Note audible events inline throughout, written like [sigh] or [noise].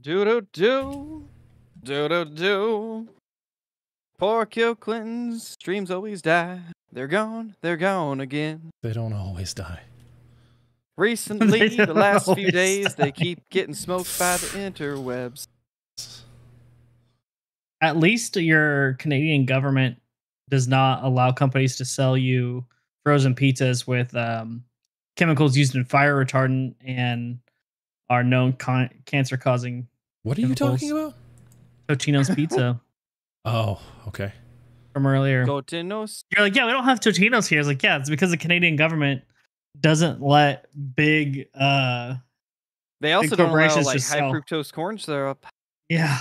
Do do do. Do do do. Poor Kill Clynton's dreams always die. They're gone, they're gone again. They don't always die. Recently, [laughs] the last few always days, they keep getting smoked by the [laughs] interwebs. At least your Canadian government does not allow companies to sell you frozen pizzas with um, chemicals used in fire retardant and are known con- cancer causing. What are you talking about? Totino's [laughs] pizza Oh, okay. from earlier. Cotinos. You're like, yeah, we don't have Totino's here. It's like, yeah, it's because the Canadian government doesn't let big, uh, They also don't allow like high sell. fructose corn syrup. yeah.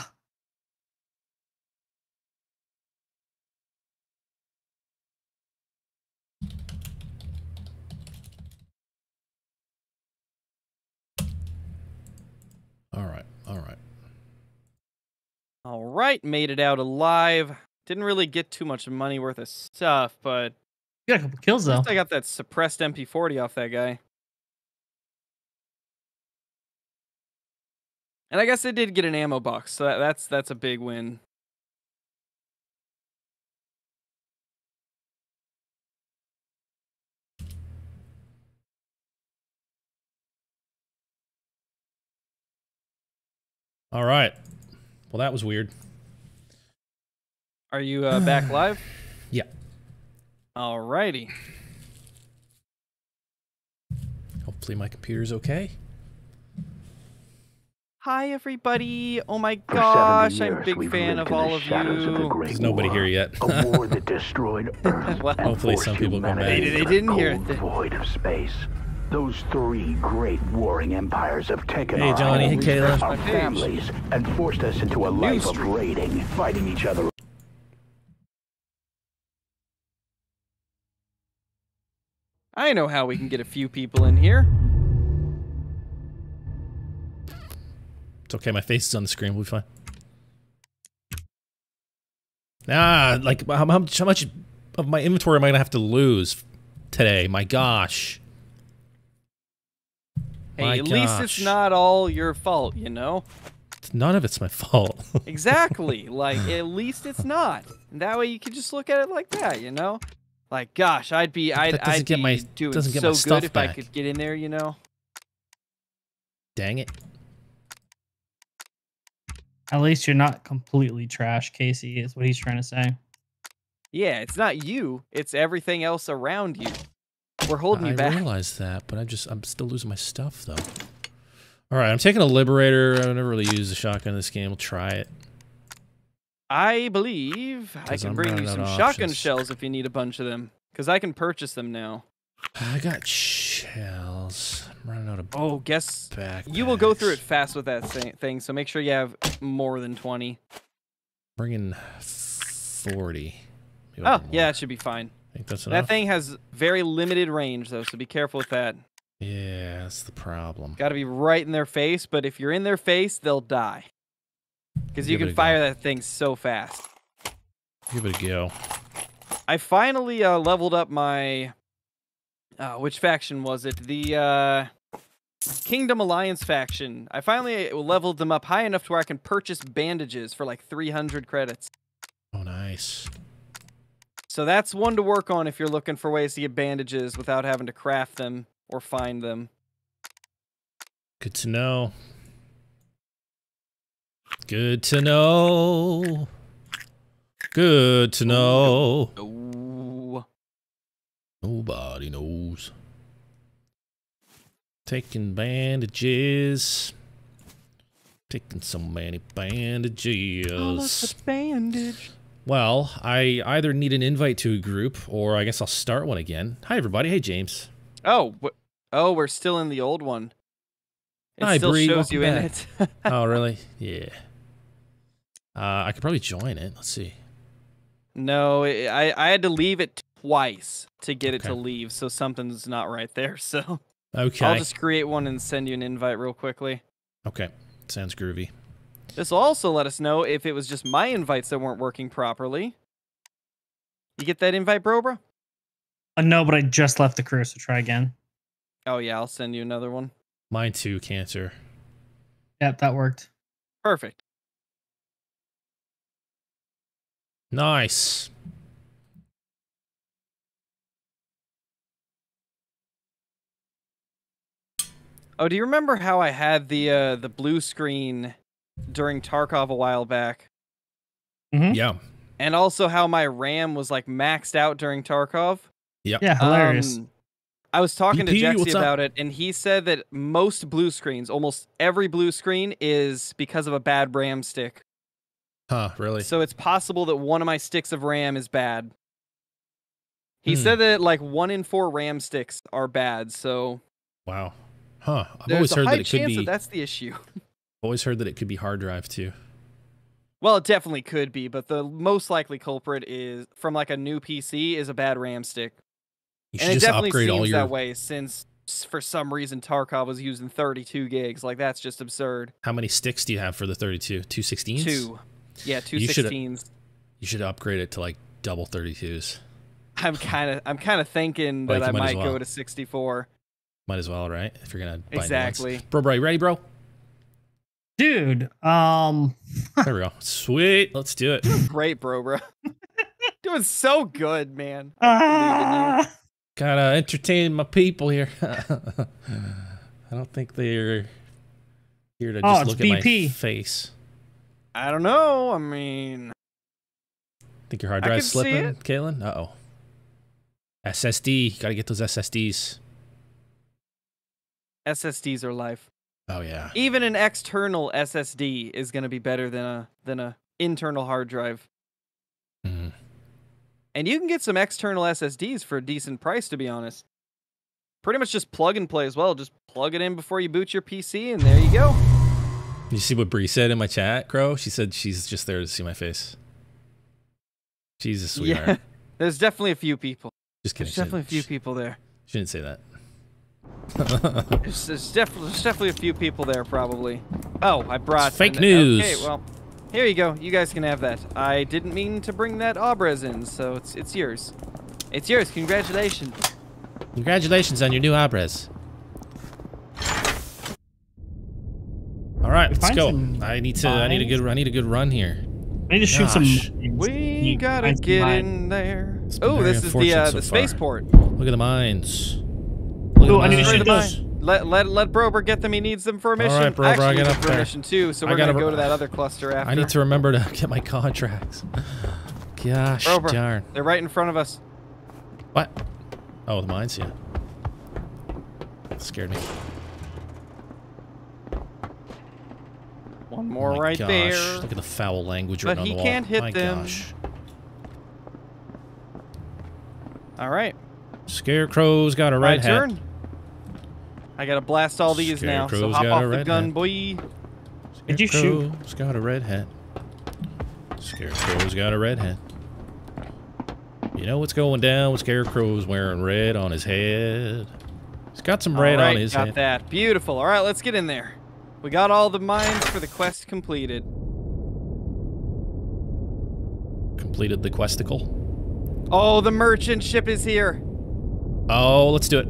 All right. All right. All right, made it out alive. Didn't really get too much money worth of stuff, but You got a couple kills at though. least I got that suppressed MP40 off that guy. And I guess I did get an ammo box, so that, that's that's a big win. All right. Well, that was weird. Are you uh, back [sighs] live? Yeah. Alrighty. Hopefully my computer's okay. Hi everybody. Oh my For 70 gosh, I'm a big fan of all of shadows of the you. There's nobody War, here yet. a [laughs] war that destroyed [laughs] Earth Well, Hopefully some people come back. They- they didn't hear cold it. void of space. Those three great warring empires have taken Hey, our Johnny. Hey, homes, our families, and forced us into a life of raiding, fighting each other I know how we can get a few people in here. It's okay. My face is on the screen. We'll be fine. Ah, like how, how much, how much of my inventory am I gonna have to lose today? My gosh. Hey, My at least it's not all your fault, you know? None of it's my fault. [laughs] Exactly. like at least it's not. And that way you can just look at it like that, you know? Like gosh, I'd be I'd, I'd get be my- doing doesn't get so my stuff good if I could get in there, you know? Dang it. At least you're not completely trash, Casey, is what he's trying to say. Yeah, it's not you, it's everything else around you. We're holding I you back. I realize that, but I'm just I'm still losing my stuff though. All right, I'm taking a liberator. I've never really used a shotgun in this game. We'll try it. I believe I can I'm bring you some shotgun shells if you need a bunch of them. Because I can purchase them now. I got shells. I'm running out of Oh, guess backpacks. you will go through it fast with that thing, so make sure you have more than 20. Bringing forty. Maybe Oh, yeah, it should be fine. Think that's enough. That thing has very limited range, though, so be careful with that. Yeah, that's the problem. Got to be right in their face, but if you're in their face, they'll die. Because you can a go. fire that thing so fast. Give it a go. I finally uh, leveled up my. Uh, which faction was it? The uh, Kingdom Alliance faction. I finally leveled them up high enough to where I can purchase bandages for like 300 credits. Oh, nice. So that's one to work on if you're looking for ways to get bandages without having to craft them or find them. Good to know. Good to know. Good to know. Ooh. Nobody knows. Taking bandages. Taking so many bandages. bandage. Well, I either need an invite to a group or I guess I'll start one again. Hi, everybody. Hey, James. Oh, oh, we're still in the old one. It Hi, still Bree, shows welcome you in it. [laughs] oh, really? [laughs] Yeah. Uh, I could probably join it. Let's see. no, i I, had to leave it twice to get it to Okay. leave, so something's not right there. [laughs] So Okay. I'll just create one and send you an invite real quickly. Okay. Sounds groovy. This will also let us know if it was just my invites that weren't working properly. You get that invite, bro, bro? Uh, no, but I just left the crew, so try again. Oh yeah, I'll send you another one. Mine too, cancer. Yep, that worked. Perfect. Nice. Oh, do you remember how I had the uh, the blue screen during Tarkov a while back? Hmm? Yeah. And also how my RAM was like maxed out during Tarkov? Yeah, hilarious. Um, I was talking BP, to Jexy what's up? about it, and he said that most blue screens, almost every blue screen, is because of a bad RAM stick. Huh, really? So it's possible that one of my sticks of RAM is bad. He Hmm. said that like one in four RAM sticks are bad, so wow. Huh. I've there's always heard that it could be that that's the issue. [laughs] always heard that it could be hard drive too. Well, it definitely could be, but the most likely culprit is from like a new PC is a bad RAM stick. You and should it just definitely upgrade seems all your that way since for some reason Tarkov was using 32 gigs. Like that's just absurd. How many sticks do you have for the 32? Two 16s? Two. Yeah, two You should- You should upgrade it to like double 32s. I'm kind of I'm kind of thinking Like, that I might might well. go to 64. Might as well, right? If you're gonna buy. Exactly. Bro, bro, you ready, bro? Dude, um [laughs] There we go. Sweet. Let's do it. Great, bro, bro. [laughs] Doing so good, man. [laughs] ah, Gotta entertain my people here. I don't think they're here to Oh, just it's look at my BP. face. I don't know. I mean, Think your hard I drive's slipping, it. Caitlin? Uh oh. SSD. Gotta get those SSDs. SSDs are life. Oh yeah. Even an external SSD is going to be better than a than a internal hard drive. Mhm. And you can get some external SSDs for a decent price, to be honest. Pretty much just plug and play as well. Just plug it in before you boot your PC, and there you go. You see what Bree said in my chat, Crow? She said she's just there to see my face. She's a sweetheart. Yeah, [laughs] there's definitely a few people. Just kidding. There's definitely a few people there. She didn't say that. There's, there's, definitely, there's definitely a few people there, probably. Oh, I brought fake an- news. Okay, well, here you go. You guys can have that. I didn't mean to bring that Abres in, so it's it's yours. It's yours. Congratulations. Congratulations on your new Abres. All right, let's go. I need to. I need a good. I need a good run here. I need to shoot some. We gotta get mine. in there. Oh, this is the uh, so the far. spaceport. Look at the mines. Ooh, I need to shoot those. Let let let Brobrah get them. He needs them for a mission. right, Brobrah, I actually I get them up for a there. mission too. So we're gonna go to that other cluster after. I need to remember to get my contracts. [laughs] Gosh Brobrah, darn. They're right in front of us. What? Oh, the mines, yeah. Scared me. One oh more oh right gosh. there. Look at the foul language But written on he the wall. can't hit my them. gosh. All right, Scarecrow's got a my red hat. turn. I gotta blast all these now. So Scarecrow's hop got a off the red gun, hat. boy. Did you shoot? Scarecrow's got a red hat. Scarecrow's got a red hat. You know what's going down with Scarecrow's wearing red on his head. He's got some red all right, on his head. I got head. that. Beautiful. All right, let's get in there. We got all the mines for the quest completed. Completed the questicle. Oh, the merchant ship is here. Oh, let's do it.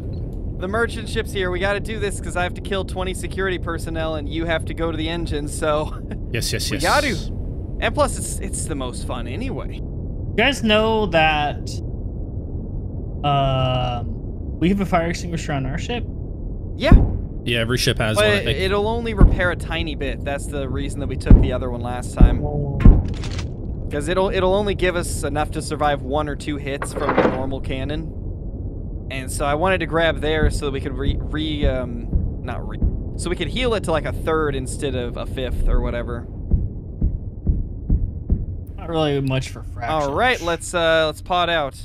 The merchant ship's here. We got to do this because I have to kill 20 security personnel and you have to go to the engine. So, Yes, [laughs] yes, yes. We got to. and plus, it's it's the most fun anyway. You guys know that um, we have a fire extinguisher on our ship. Yeah, Yeah, every ship has but one. It, it'll only repair a tiny bit. That's the reason that we took the other one last time. Because it'll it'll only give us enough to survive one or two hits from the normal cannon. And so I wanted to grab there so that we could re, re um not re so we could heal it to like a third instead of a fifth or whatever. Not really much for fraction. All right, let's uh let's pod out.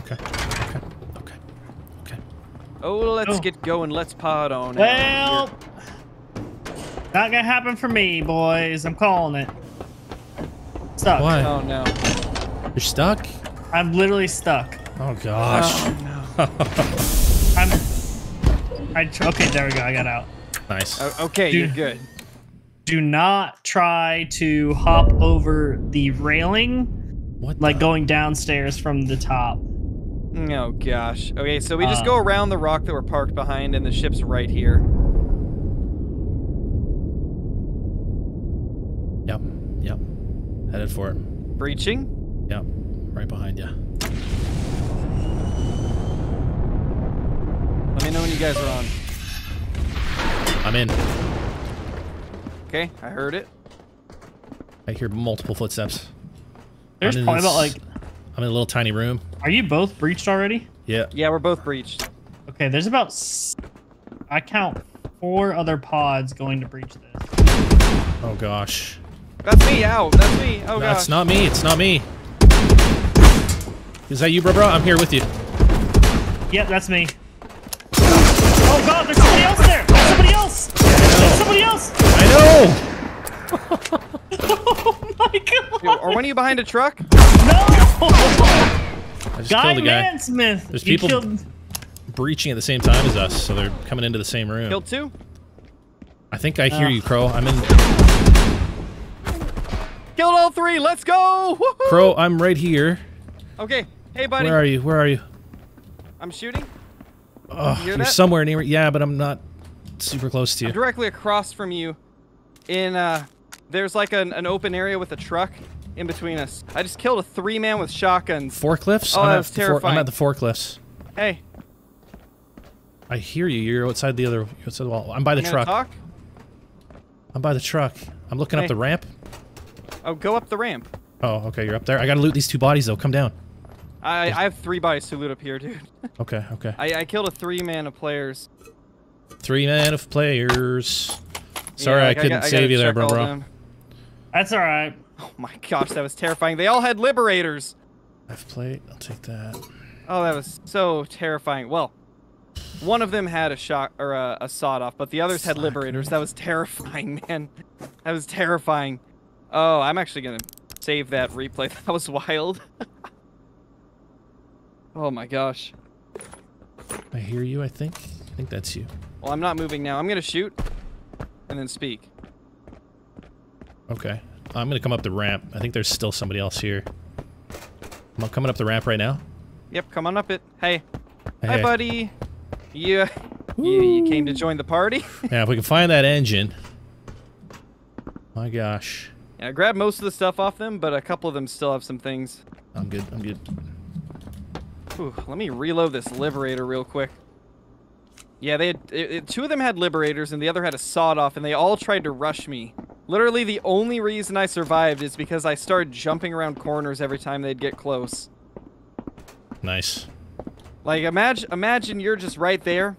Okay. Okay. Okay. Okay. Oh, let's Oh. get going. Let's pod on. out Well, here. not gonna happen for me, boys. I'm calling it. Stuck. Why? Oh no. You're stuck? I'm literally stuck. Oh gosh. Oh, no. [laughs] I'm. I okay. There we go. I got out. Nice. Uh, okay, do, you're good. Do not try to hop over the railing. What? Like the? going downstairs from the top. Oh gosh. Okay, so we just uh. go around the rock that we're parked behind, and the ship's right here. Yep. Yep. Headed for it. Breaching. Yep. Right behind you. Let me know when you guys are on. I'm in. Okay, I heard it. I hear multiple footsteps. There's I'm in probably about like. I'm in a little tiny room. Are you both breached already? Yeah. Yeah, we're both breached. Okay, there's about. s- I count four other pods going to breach this. Oh gosh. That's me. Ow. That's me. Oh That's gosh. not me. It's not me. Is that you, bro? bro? I'm here with you. Yep, that's me. Oh god, there's somebody else there! There's somebody else! There's somebody else! I know. [laughs] Oh my god! Yo, Are one of you behind a truck? No! I just Guy killed a guy Mansmith! There's people- killed- breaching at the same time as us, so they're coming into the same room. Killed two. I think I hear Ugh. you, Crow. I'm in. Killed all three. Let's go. Crow, I'm right here. Okay. Hey, buddy. Where are you? Where are you? I'm shooting. Oh, hear you're that? somewhere near. Yeah, but I'm not super close to I'm you. directly across from you. In uh, there's like an, an open area with a truck in between us. I just killed a three man with shotguns. Forklifts? Oh, I'm, that was for- I'm at the forklifts. Hey, I hear you. You're outside the other. Outside the wall. I'm by the you truck. talk? I'm by the truck. I'm looking Hey. up the ramp. Oh, go up the ramp. Oh, okay. You're up there. I gotta loot these two bodies though. Come down. I I have three bodies to loot up here, dude. [laughs] Okay. Okay. I, I killed a three man of players. Three man of players. Sorry, Yeah, I like, couldn't got- save gotta you there, bro, bro. That's alright. [laughs] Oh my gosh, that was terrifying. They all had liberators. I've played. I'll take that. Oh, that was so terrifying. Well, one of them had a shot or a, a sawed off, but the others had Fuck, liberators. That was [laughs] terrifying, man. That was terrifying. Oh, I'm actually gonna save that replay. That was wild. Oh my gosh. I hear you. I think. I think that's you. Well, I'm not moving now. I'm gonna shoot and then speak. Okay. I'm gonna come up the ramp. I think there's still somebody else here. I'm coming up the ramp right now. Yep, come on up it. Hey, Hey, hi, buddy. You, [laughs] you, you came to join the party? [laughs] Yeah, if we can find that engine. My gosh. yeah, I grabbed most of the stuff off them, but a couple of them still have some things. I'm good. I'm good. Ooh, let me reload this liberator real quick. Yeah, they had, it, it- two of them had liberators and the other had a sawed off, and they all tried to rush me. Literally, the only reason I survived is because I started jumping around corners every time they'd get close. Nice. Like imagine, imagine you're just right there.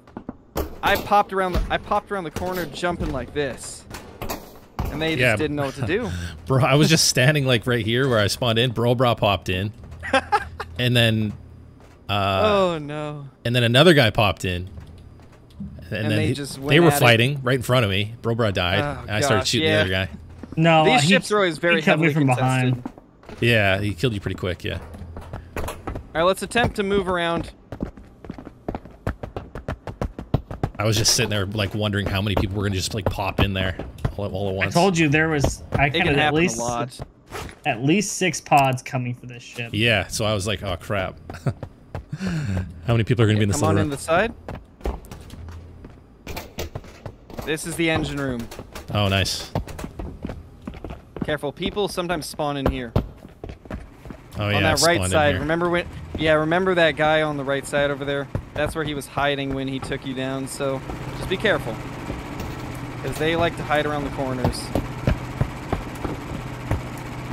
I popped around, the, I popped around the corner jumping like this, and they just didn't know what to do. [laughs] Bro, I was just standing like right here where I spawned in. Brobrah popped in. [laughs] and then uh oh no! and then another guy popped in. And, And then they he- just they were at it. fighting right in front of me. Brobrah died. Oh, and I started shooting yeah. the other guy. No, These he- ships are always very he killed me heavily from contested. behind. Yeah, he killed you pretty quick, yeah. All right, let's attempt to move around. I was just sitting there like wondering how many people were gonna just like pop in there all, at- all at I told you there was. I It can counted at least a lot. at least six pods coming for this ship. Yeah, so I was like, oh crap. [laughs] [laughs] how many people are gonna be in this Come on in the side. This is the engine room. Oh nice. Careful, people sometimes spawn in here. Oh yeah. on that right side. Remember when? Yeah, remember that guy on the right side over there? That's where he was hiding when he took you down. So just be careful, because they like to hide around the corners.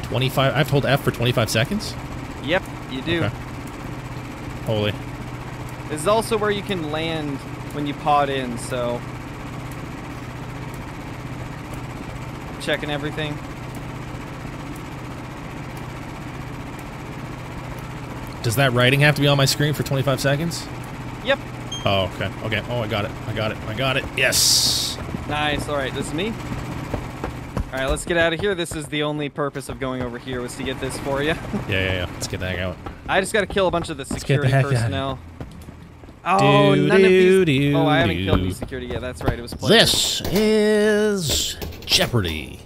25 I've told F for 25 seconds? Yep, you do. Okay. Holy. This is also where you can land when you pod in. So checking everything. Does that writing have to be on my screen for 25 seconds? Yep. Oh, okay. Okay. Oh, I got it. I got it. I got it. Yes. Nice. All right, this is me. All right, let's get out of here. This is the only purpose of going over here was to get this for you. [laughs] Yeah, yeah, yeah. Let's get that out. I just got to kill a bunch of the the security heck outta personnel. Oh, Do, none of do, these. do, oh, I haven't killed any security yet. That's right. It was players. This is Jeopardy.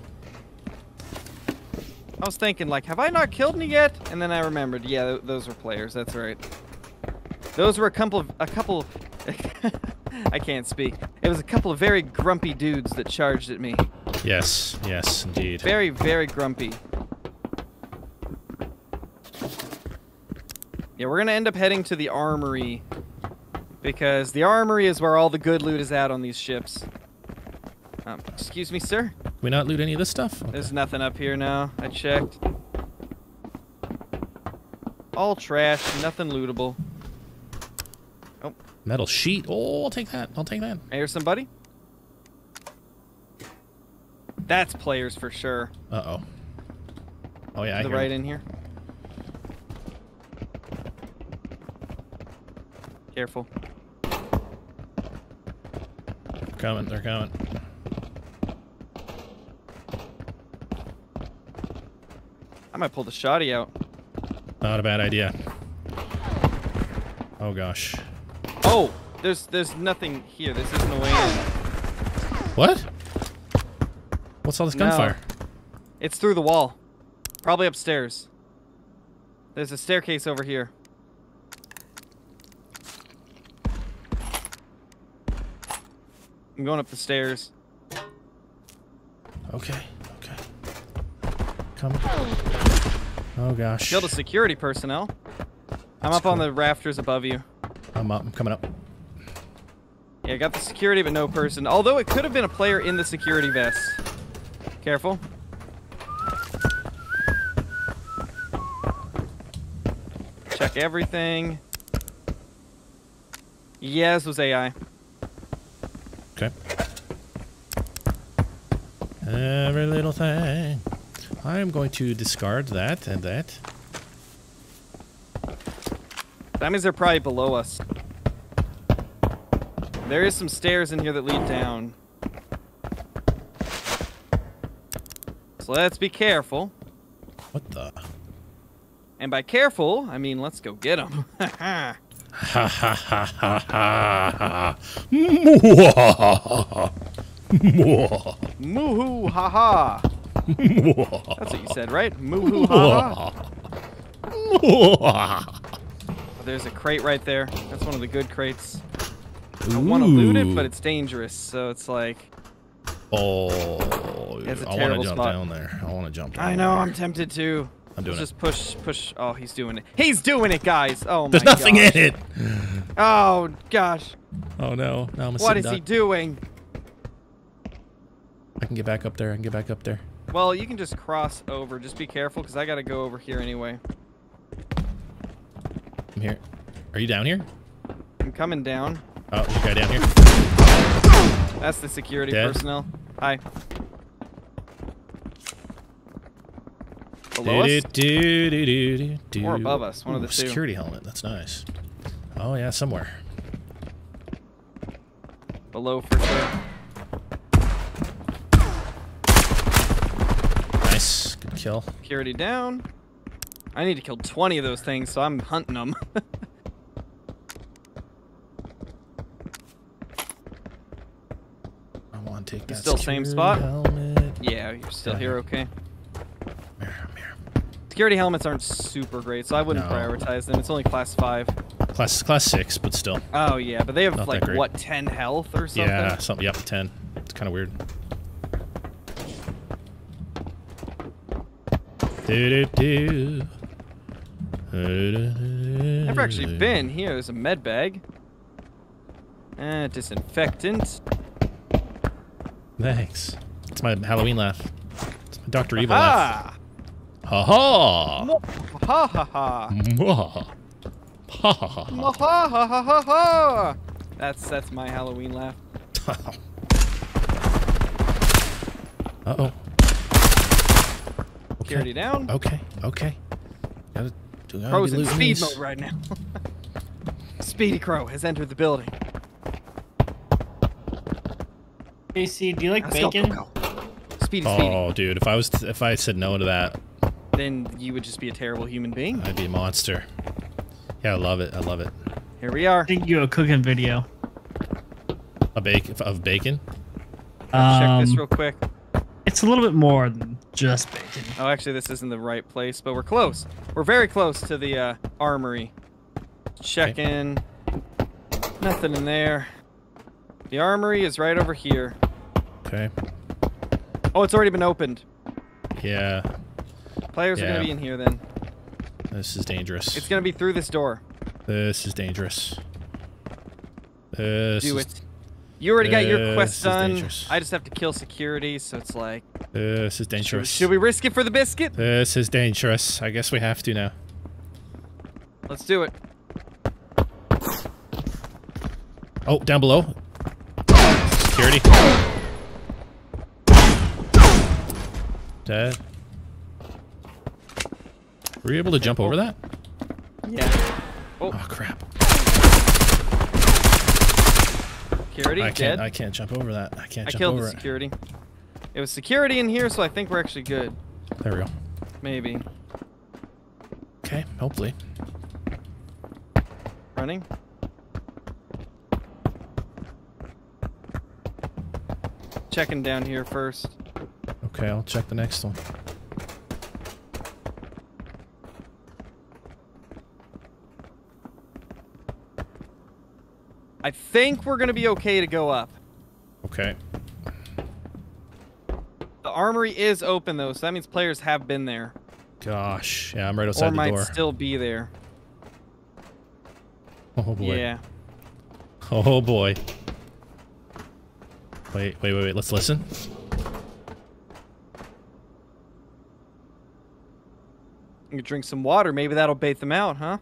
I was thinking, like, have I not killed any yet? And then I remembered, yeah, th- those were players. That's right. Those were a couple of a couple [laughs] I can't speak. It was a couple of very grumpy dudes that charged at me. Yes, yes, indeed. Very, very grumpy. Yeah, we're gonna end up heading to the armory because the armory is where all the good loot is at on these ships. Um, excuse me, sir. Can we not loot any of this stuff? Okay. There's nothing up here now. I checked. All trash, nothing lootable. Metal sheet. Oh, I'll take that. I'll take that. Here's somebody. That's players for sure. Uh oh. Oh yeah, I the right them. in here. Careful. They're coming. They're coming. I might pull the shoddy out. Not a bad idea. Oh gosh. There's there's nothing here. This isn't a way in. What? What's all this No. gunfire? It's through the wall. Probably upstairs. There's a staircase over here. I'm going up the stairs. Okay. Okay. Coming. Oh gosh. Killed a security personnel. I'm up on the rafters above you. I'm up. I'm coming up. Yeah, I got the security, but no person. Although it could have been a player in the security vest. Careful. Check everything. Yeah, this was AI. Okay. Every little thing. I am going to discard that and that. That means they're probably below us. There is some stairs in here that lead down. So let's be careful. What the? And by careful, I mean let's go get them. Ha ha ha ha ha [laughs] ha. Mwah. Mwah. Moo ha ha. That's what you said, right? Moo ha ha. Oh, there's a crate right there. That's one of the good crates. I want to loot it, but it's dangerous. So it's like, Oh, It's a I want to jump spot. down there. I want to jump down I know, there. I'm tempted to. I'm doing Let's it. just push, push. Oh, he's doing it. He's doing it, guys. Oh my god There's nothing gosh. in it. Oh gosh, Oh no. Now I'm a what sitting he doing? I can get back up there. I can get back up there. Well, you can just cross over. Just be careful, because I gotta go over here anyway. I'm here. Are you down here? I'm coming down. Oh, there's a guy down here. That's the security Dead. personnel. Hi. Below us? Do-do-do-do-do-do. Or above us, one of the two. Security helmet. That's nice. Oh yeah, somewhere. Below for sure. Nice. Good kill. Security down. I need to kill 20 of those things, so I'm hunting them. [laughs] I want to take that. still same spot? Helmet. yeah, you're still Yeah. here, okay. Here, I'm here. Security helmets aren't super great, so I wouldn't No. prioritize them. It's only class 5. Class class six, but still. Oh, yeah, but they have, Not like, what, 10 health or something? Yeah, something. Yep, ten. It's kind of weird. Do-do-do. Do-do-do. Actually been [laughs] here. There's a med bag. Uh, disinfectant. Thanks. It's my Halloween laugh. It's my Doctor Evil laugh. Ha ha. Ha ha ha. Ha ha ha Ha ha ha ha ha. That's that's my Halloween laugh. [laughs] Uh oh. Security down. Okay. Okay. Gotta, gotta Crow's in speed mode right now. [laughs] Speedy Crow has entered the building. JC, do you like Let's go, bacon? go, go. Speedy, speedy. Oh, dude! If I was, if I said no to that, Then you would just be a terrible human being. I'd be a monster. Yeah, I love it. I love it. Here we are. I think you a cooking video. A bake of bacon. Check this Um, real quick. It's a little bit more than just bacon. Oh, actually, this isn't the right place, but we're close. We're very close to the uh, armory. Check Okay. in. Nothing in there. The armory is right over here. Okay. Oh, it's already been opened. Yeah. Players are gonna be in here then. This is dangerous. It's gonna be through this door. This is dangerous. This Do it. You already got your This quest is done. dangerous. I just have to kill security, so it's like, This is should, dangerous. should we risk it for the biscuit? This is dangerous. I guess we have to now. Let's do it. Oh, down below. Security. Dead. Were you able to jump over that? Yeah. Oh crap! Security I can't. I can't jump over that. I can't jump over. it. I killed the security. It was security in here, so I think we're actually good. There we go. Maybe. Okay, hopefully. Running. Checking down here first. Okay, I'll check the next one. I think we're gonna be okay to go up. Okay. The armory is open though, so that means players have been there. Gosh, yeah, I'm right or outside the might door. still be there. Oh boy. Yeah. Oh boy. Wait, wait, wait, wait. Let's listen. You drink some water, maybe that'll bait them out, huh?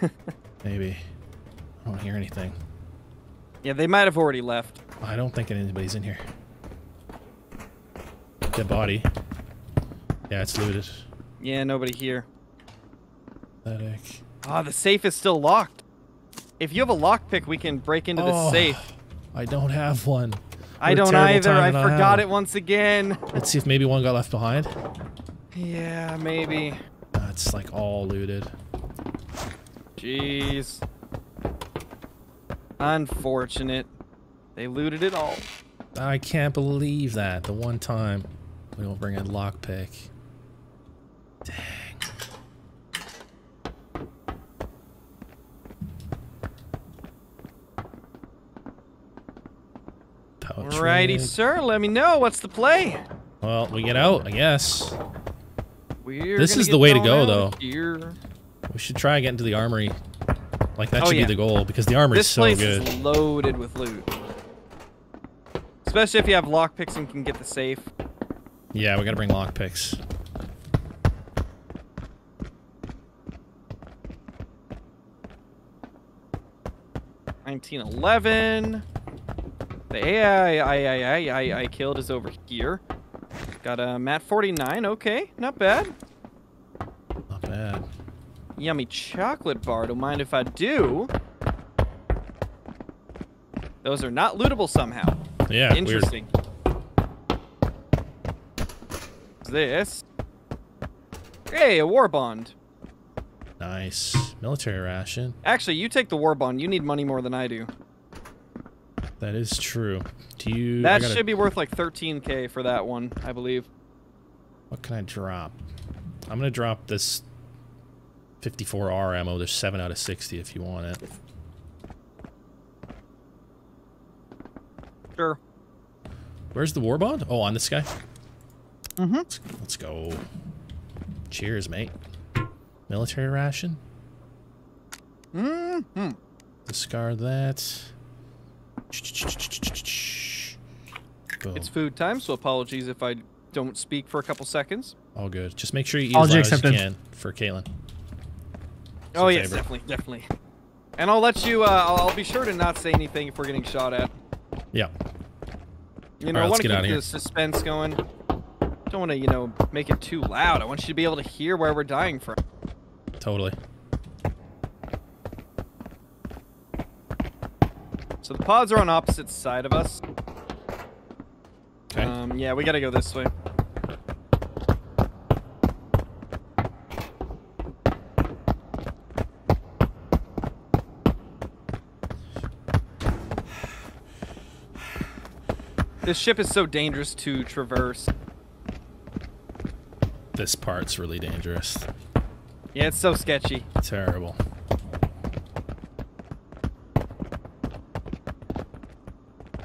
[laughs] Maybe. I don't hear anything. Yeah, they might have already left. I don't think anybody's in here. Dead body. Yeah, it's looted. Yeah, nobody here. Pathetic. Ah, the safe is still locked. If you have a lockpick, we can break into the Oh, safe. I don't have one. I don't either. I forgot it once again. Let's see if maybe one got left behind. Yeah, maybe. It's like all looted. Jeez. Unfortunate. They looted it all. I can't believe that. The one time we don't bring a lockpick. Dang. Alrighty, rig. sir. Let me know. What's the play? Well, we get out, I guess. We're This is the way to go, though. Here. We should try and get into the armory. Like that Oh, should yeah. be the goal because the armory's This so place good. is loaded with loot. Especially if you have lockpicks and can get the safe. Yeah, we gotta bring lockpicks. Nineteen eleven. The AI I, I, I, I, killed is over here. Got a Mat 49. Okay, not bad. Not bad. Yummy chocolate bar. Don't mind if I do. Those are not lootable somehow. Yeah, weird. Interesting. This. Hey, a war bond. Nice. Military ration. Actually, you take the war bond. You need money more than I do. That is true. Do you? That gotta- should be worth like 13k for that one, I believe. What can I drop? I'm gonna drop this 54R ammo. There's seven out of 60 if you want it. Sure. Where's the war bond? Oh, on this guy. Mm-hmm. Let's, let's go. Cheers, mate. Military ration. Mm-hmm. Discard that. Boom. It's food time, so apologies if I don't speak for a couple seconds. All good. Just make sure you eat Apology as loud as you can for Caitlin. oh yes, favor. definitely, definitely. And I'll let you. Uh, I'll, I'll be sure to not say anything if we're getting shot at. Yeah. You know, Alright, I want to get outta keep here. the suspense going. Don't want to, you know, make it too loud. I want you to be able to hear where we're dying from. Totally. So the pods are on opposite side of us. Okay. Um, yeah, we gotta go this way. This ship is so dangerous to traverse. this part's really dangerous. Yeah, it's so sketchy. Terrible.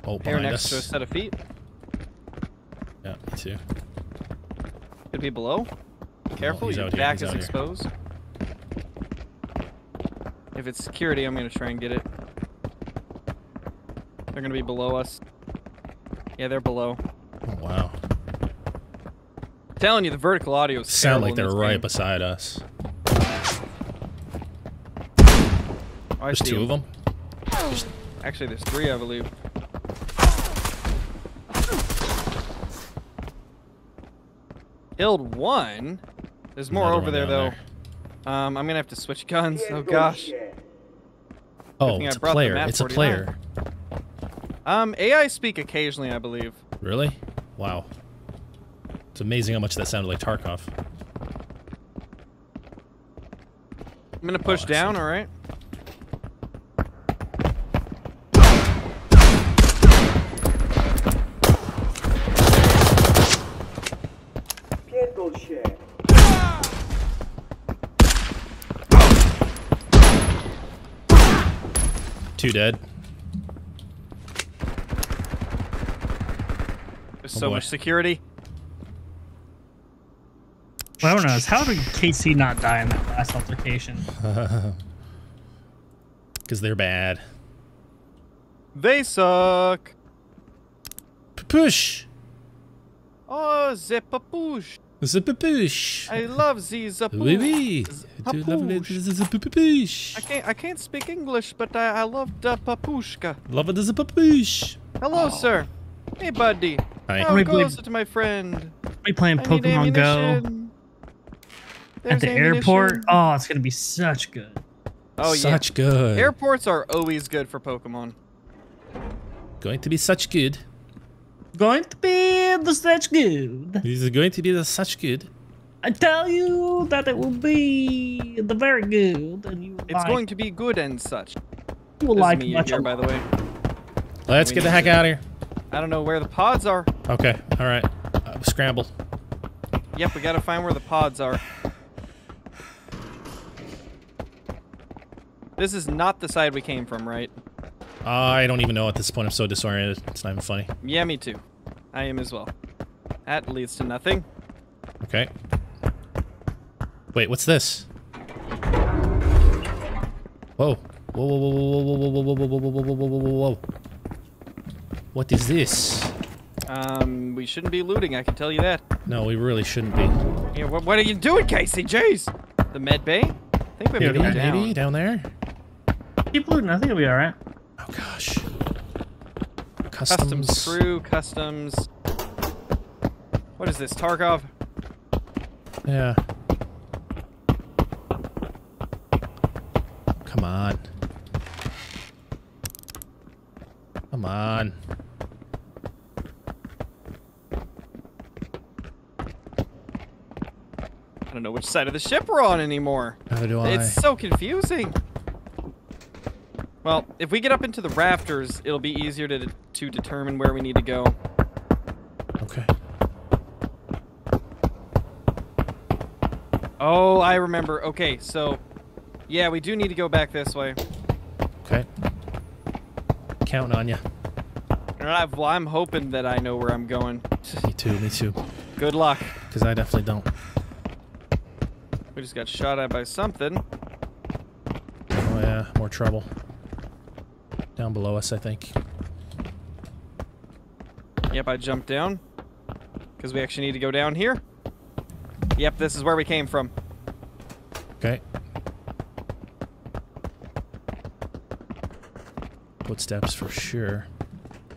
Oh, Here next to a set of feet. Yeah, me too. Could be below. Oh, Careful, he's your back is exposed. If it's security, I'm gonna try and get it. They're gonna be below us. Yeah, they're below. Oh, wow. telling you, the vertical audio is Sound like they're right game. beside us. Oh, There's two 'em. of them. Actually, there's three, I believe. Killed one. There's more Another over there, down though. Um, I'm gonna have to switch guns. Oh gosh. Oh, it's a player. map It's a player. Um, AI speak occasionally, I believe. Really? Wow. It's amazing how much that sounded like Tarkov. I'm gonna push Oh, down. All right. Two dead. There's Oh, so boy. much security. What I don't know how did KC not die in that last altercation? [laughs] Because they're bad. They suck. P push. Oh, the papouche. The push. I love these Oui, papouche. oui. Tu love it, the push. I can't. I can't speak English, but I, I love the papushka. Love it, the push. Hello, sir. Hey, buddy. Hi. How Wait, wait. goes it, my friend? We playing I Pokemon Go ammunition. at There's the airport. Oh, it's gonna be such good. Oh yeah. Such good. Airports are always good for Pokemon. Going to be such good. Going to be the such good. This is going to be the such good. I tell you that it will be the very good, and you It's like, going to be good and such. you will This like me much here, by the way. Let's We get the heck to- out of here. I don't know where the pods are. Okay. All right. Uh, scramble. Yep, we gotta find where the pods are. This is not the side we came from, right? I don't even know at this point. I'm so disoriented. It's not even funny. Yeah, me too. I am as well. That leads to nothing. Okay. Wait, what's this? Whoa. Whoa, whoa, whoa, whoa, whoa, whoa, whoa, whoa, whoa, whoa, whoa, whoa, whoa, whoa, whoa. What is this? Um, we shouldn't be looting, I can tell you that. No, we really shouldn't be. Yeah, what, what are you doing, Casey? Jeez! The med bay? I think we have to Maybe, go down. maybe down there? Keep looting. I think it'll be all right. Oh gosh. Customs Customs. crew, customs. What is this, Tarkov? Yeah. Come on. Come on. I don't know which side of the ship we're on anymore. How do I? It's so confusing. Well, if we get up into the rafters, it'll be easier to to determine where we need to go. Okay. Oh, I remember. Okay, so yeah, we do need to go back this way. Okay. Counting on you. I, well, I'm hoping that I know where I'm going. Me too. Me too. Good luck. Because I definitely don't. We just got shot at by something. Oh yeah, more trouble. Down below us, I think. Yep, I jumped down. Because we actually need to go down here. Yep, this is where we came from. Okay. Footsteps for sure.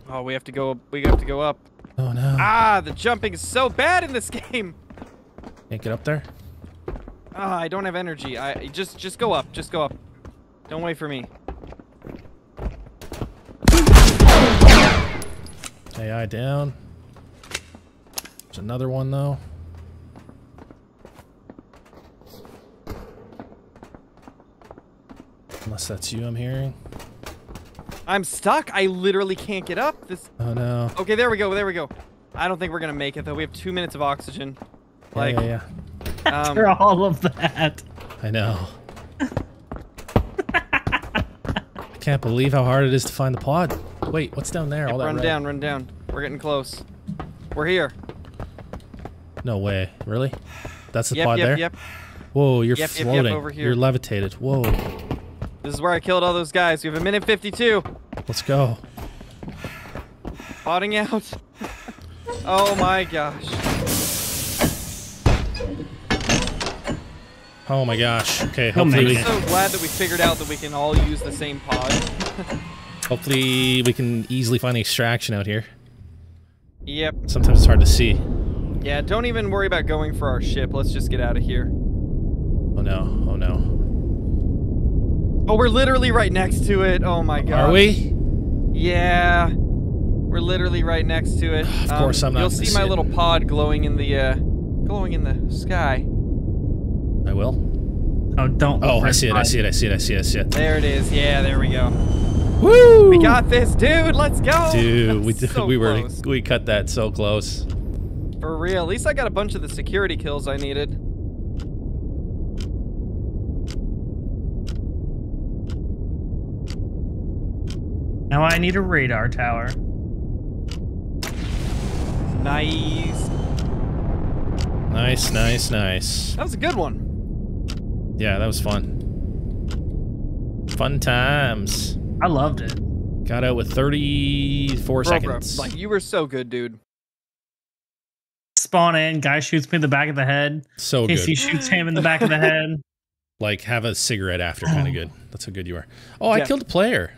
Oh, we have to go. We have to go up. Oh no. Ah, the jumping is so bad in this [laughs] game. Can't get up there? Ah, I don't have energy. I just just go up. Just go up. Don't wait for me. AI down. There's another one though. Unless that's you I'm hearing. I'm stuck. I literally can't get up. This. Oh no. Okay, there we go. There we go. I don't think we're gonna make it though. We have two minutes of oxygen. Yeah, Like, yeah, yeah. um, For all of that. I know. [laughs] I can't believe how hard it is to find the pod. Wait, what's down there? All that run red. down, run down. We're getting close. We're here. No way. Really? That's the yep, pod yep, there? yep. Whoa, you're Yep, yep, yep, over here. You're levitated. Whoa. This is where I killed all those guys. We have a minute 52. Let's go. Potting out. [laughs] oh my gosh. Oh my gosh. Okay, He'll hopefully I'm so glad that we figured out that we can all use the same pod. [laughs] hopefully we can easily find the extraction out here. Yep. Sometimes it's hard to see. Yeah, don't even worry about going for our ship. Let's just get out of here. Oh no. Oh no. Oh, we're literally right next to it. Oh my god. Are we? Yeah. We're literally right next to it. [sighs] Of course I'm not You'll see my see it. little pod glowing in the uh glowing in the sky. I will. Oh, don't. Oh, I see it. I see it. I see it. I see it. I see it. There it is. Yeah, there we go. Woo! We got this, dude. Let's go. Dude, we did, so we were close. we cut that so close. For real. At least I got a bunch of the security kills I needed. Now I need a radar tower. Nice. Nice, nice, nice. That was a good one. Yeah, that was fun. Fun times. I loved it. Got out with 34 Bro, bro, seconds. like you were so good, dude. Spawn in, guy shoots me in the back of the head. so Casey good. shoots him in the back of the head. [laughs] [laughs] Like have a cigarette after, kind of [sighs] good. That's how good you are. Oh, I killed a player.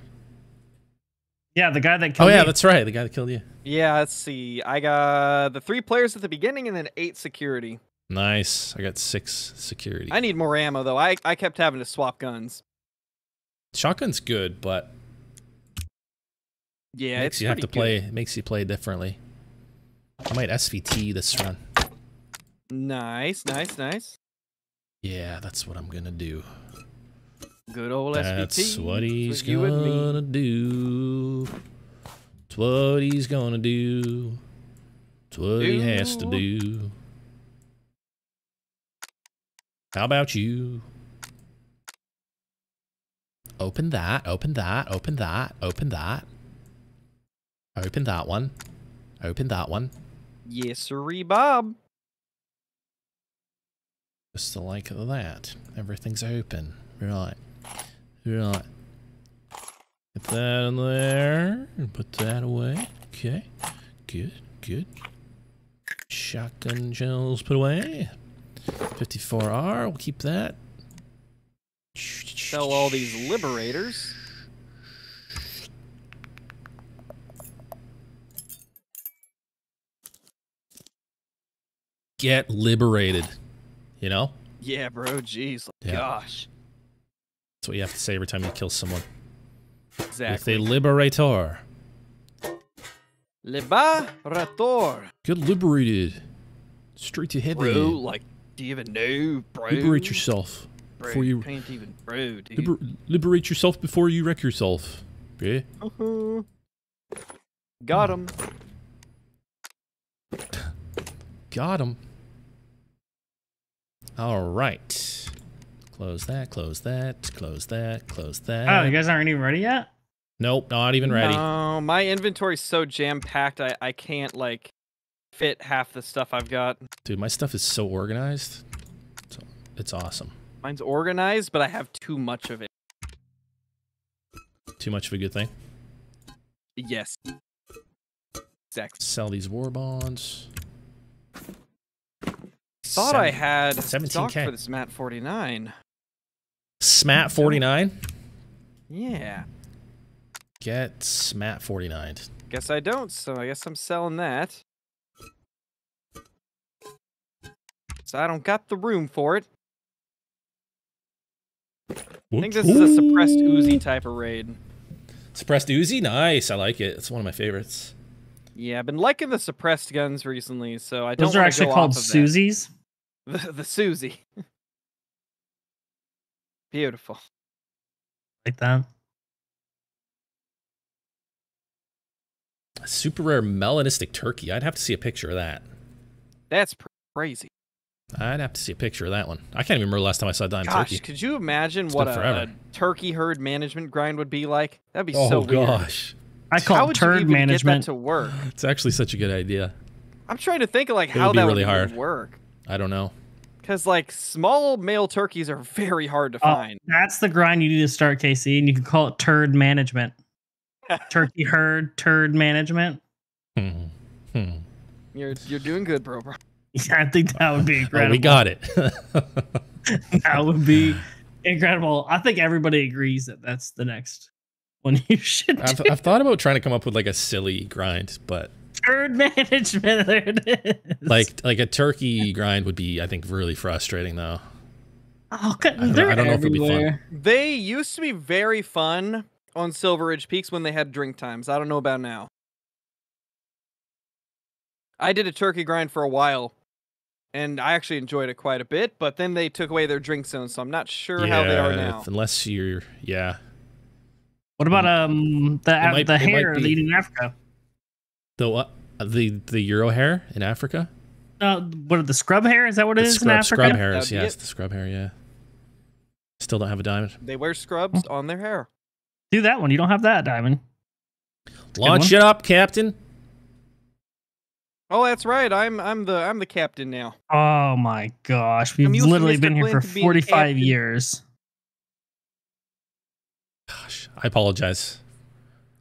Yeah, the guy that Oh yeah, me. that's right. The guy that killed you. Yeah, let's see. I got the three players at the beginning and then eight security. Nice. I got six security. I need more ammo though. I I kept having to swap guns. Shotgun's good, but Yeah, makes it's you have to play. Makes you play differently. I might SVT this run. Nice, nice, nice. Yeah, that's what I'm gonna do. Good old That's SVT. what he's with you and gonna do. It's what he's gonna do. It's what he has to do. How about you? Open that, open that, open that, open that. Open that one. Open that one. Yes, sirree, Bob. Just like that. Everything's open. Right. Right. Get that in there. and Put that away. Okay. Good. Good. Shotgun shells put away. 54R. We'll keep that. Sell all these liberators. Get liberated. You know? Yeah, bro. Jeez. like, Yeah. Gosh. That's what you have to say every time you kill someone. Exactly. With a liberator. Liberator. Get liberated. Straight to heaven. Bro, like, do you even know, bro? Liberate yourself. Bro, before you- can't even, bro, dude. Liber- liberate yourself before you wreck yourself. Okay? Uh-huh. Got him. Got him. All right. Close that, close that, close that, close that. Oh, you guys aren't even ready yet? nope, not even ready. No, my inventory's so jam packed. I I can't like fit half the stuff I've got. Dude, my stuff is so organized. It's, it's awesome. Mine's organized, but I have too much of it. Too much of a good thing. Yes. Exactly. Sell these war bonds. Thought I had 17K. stock for this Mat 49. Smat 49. Yeah. Get Smat 49. Guess I don't, so I guess I'm selling that. So I don't got the room for it. I think this is a suppressed Uzi type of raid. Suppressed Uzi? Nice. I like it. It's one of my favorites. Yeah, I've been liking the suppressed guns recently, so I don't Those are actually go called off of. Susie's. [laughs] The, the Susie. [laughs] Beautiful. Like that. A Super rare melanistic turkey. I'd have to see a picture of that. That's pr- crazy. I'd have to see a picture of that one. I can't even remember the last time I saw a dime Gosh, turkey. could you imagine It's what a, a turkey herd management grind would be like? That'd be Oh so weird. Oh gosh. I call How it would you turd even get that management. to work? [laughs] It's actually such a good idea. I'm trying to think of like It how would be that really would even hard. work. I don't know. Because like small male turkeys are very hard to Oh, find. that's the grind you need to start, KC, and you can call it turd management. [laughs] Turkey herd turd management. Hmm. Hmm. You're you're doing good, bro. bro. Yeah, I think that would be [laughs] Oh, incredible. we got it. [laughs] that would be incredible. I think everybody agrees that that's the next one you [laughs] should I've. I've thought about trying to come up with like a silly grind, but Turd management. There it is. like like a turkey grind would be, I think, really frustrating though. oh, God, don't- they're I don't know if it'd be fun. They used to be very fun on Silver Ridge Peaks when they had drink times. I don't know about now. I did a turkey grind for a while, and I actually enjoyed it quite a bit. But then they took away their drink zone, so I'm not sure how they are now. Unless you're, yeah. What about um the might- the hare be. they in Africa? The what? The the Euro hare in Africa? Uh, what are the scrub hare? Is that what it The is in Africa? scrub hares, That'd yes, it. the scrub hare, yeah. Still don't have a diamond. They wear scrubs on their hair. Do that one. You don't have that diamond. a Launch it up, Captain. Oh, that's right. I'm I'm the I'm the captain now. Oh my gosh, we've literally been here for Flint to be the 45 years. Gosh, I apologize.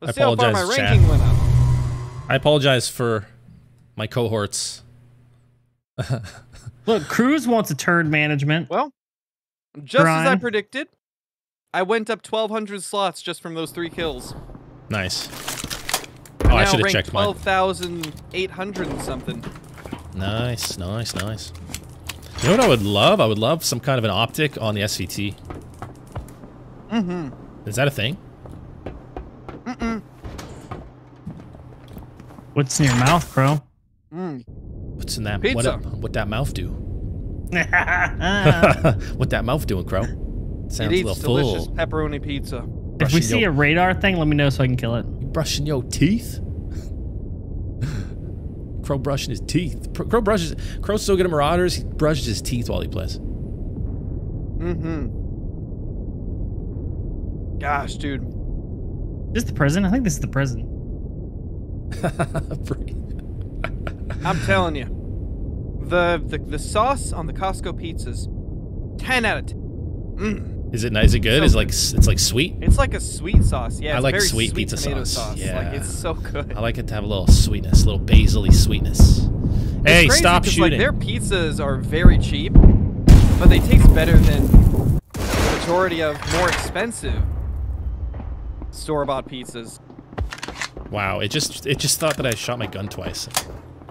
Let's I see how far my apologize, chat. went up. I apologize for my cohorts. [laughs] Look, Cruz wants a turn management. Well, just as I predicted, I went up 1,200 slots just from those three kills. nice. Oh, I should have ranked checked mine. 12,800 and something. Nice, nice, nice. You know what I would love? I would love some kind of an optic on the SVT. Mm-hmm. Is that a thing? Mm-mm. What's in your mouth, Crow? Mm. What's in that? What, Pizza. what that mouth do? [laughs] [laughs] what that mouth doing, Crow? Sounds It a eats little delicious full. pepperoni pizza. If we see a radar thing, let me know so I can kill it. You brushing your teeth? [laughs] Crow brushing his teeth. Crow brushes. Crow's so good at Marauders. He brushes his teeth while he plays. Mm-hmm. Gosh, dude. Is this the prison? I think this is the prison. [laughs] I'm telling you. The, the the sauce on the Costco pizzas, 10 out of 10. Mm. Is it nice? Is it good? So Is it like it's like sweet? It's like a sweet sauce. Yeah, I like very sweet pizza sauce. Like Yeah. it's so good. I like it to have a little sweetness, a little basil-y sweetness. It's Hey, stop shooting! Like, their pizzas are very cheap, but they taste better than the majority of more expensive store-bought pizzas. wow, it just it just thought that I shot my gun twice.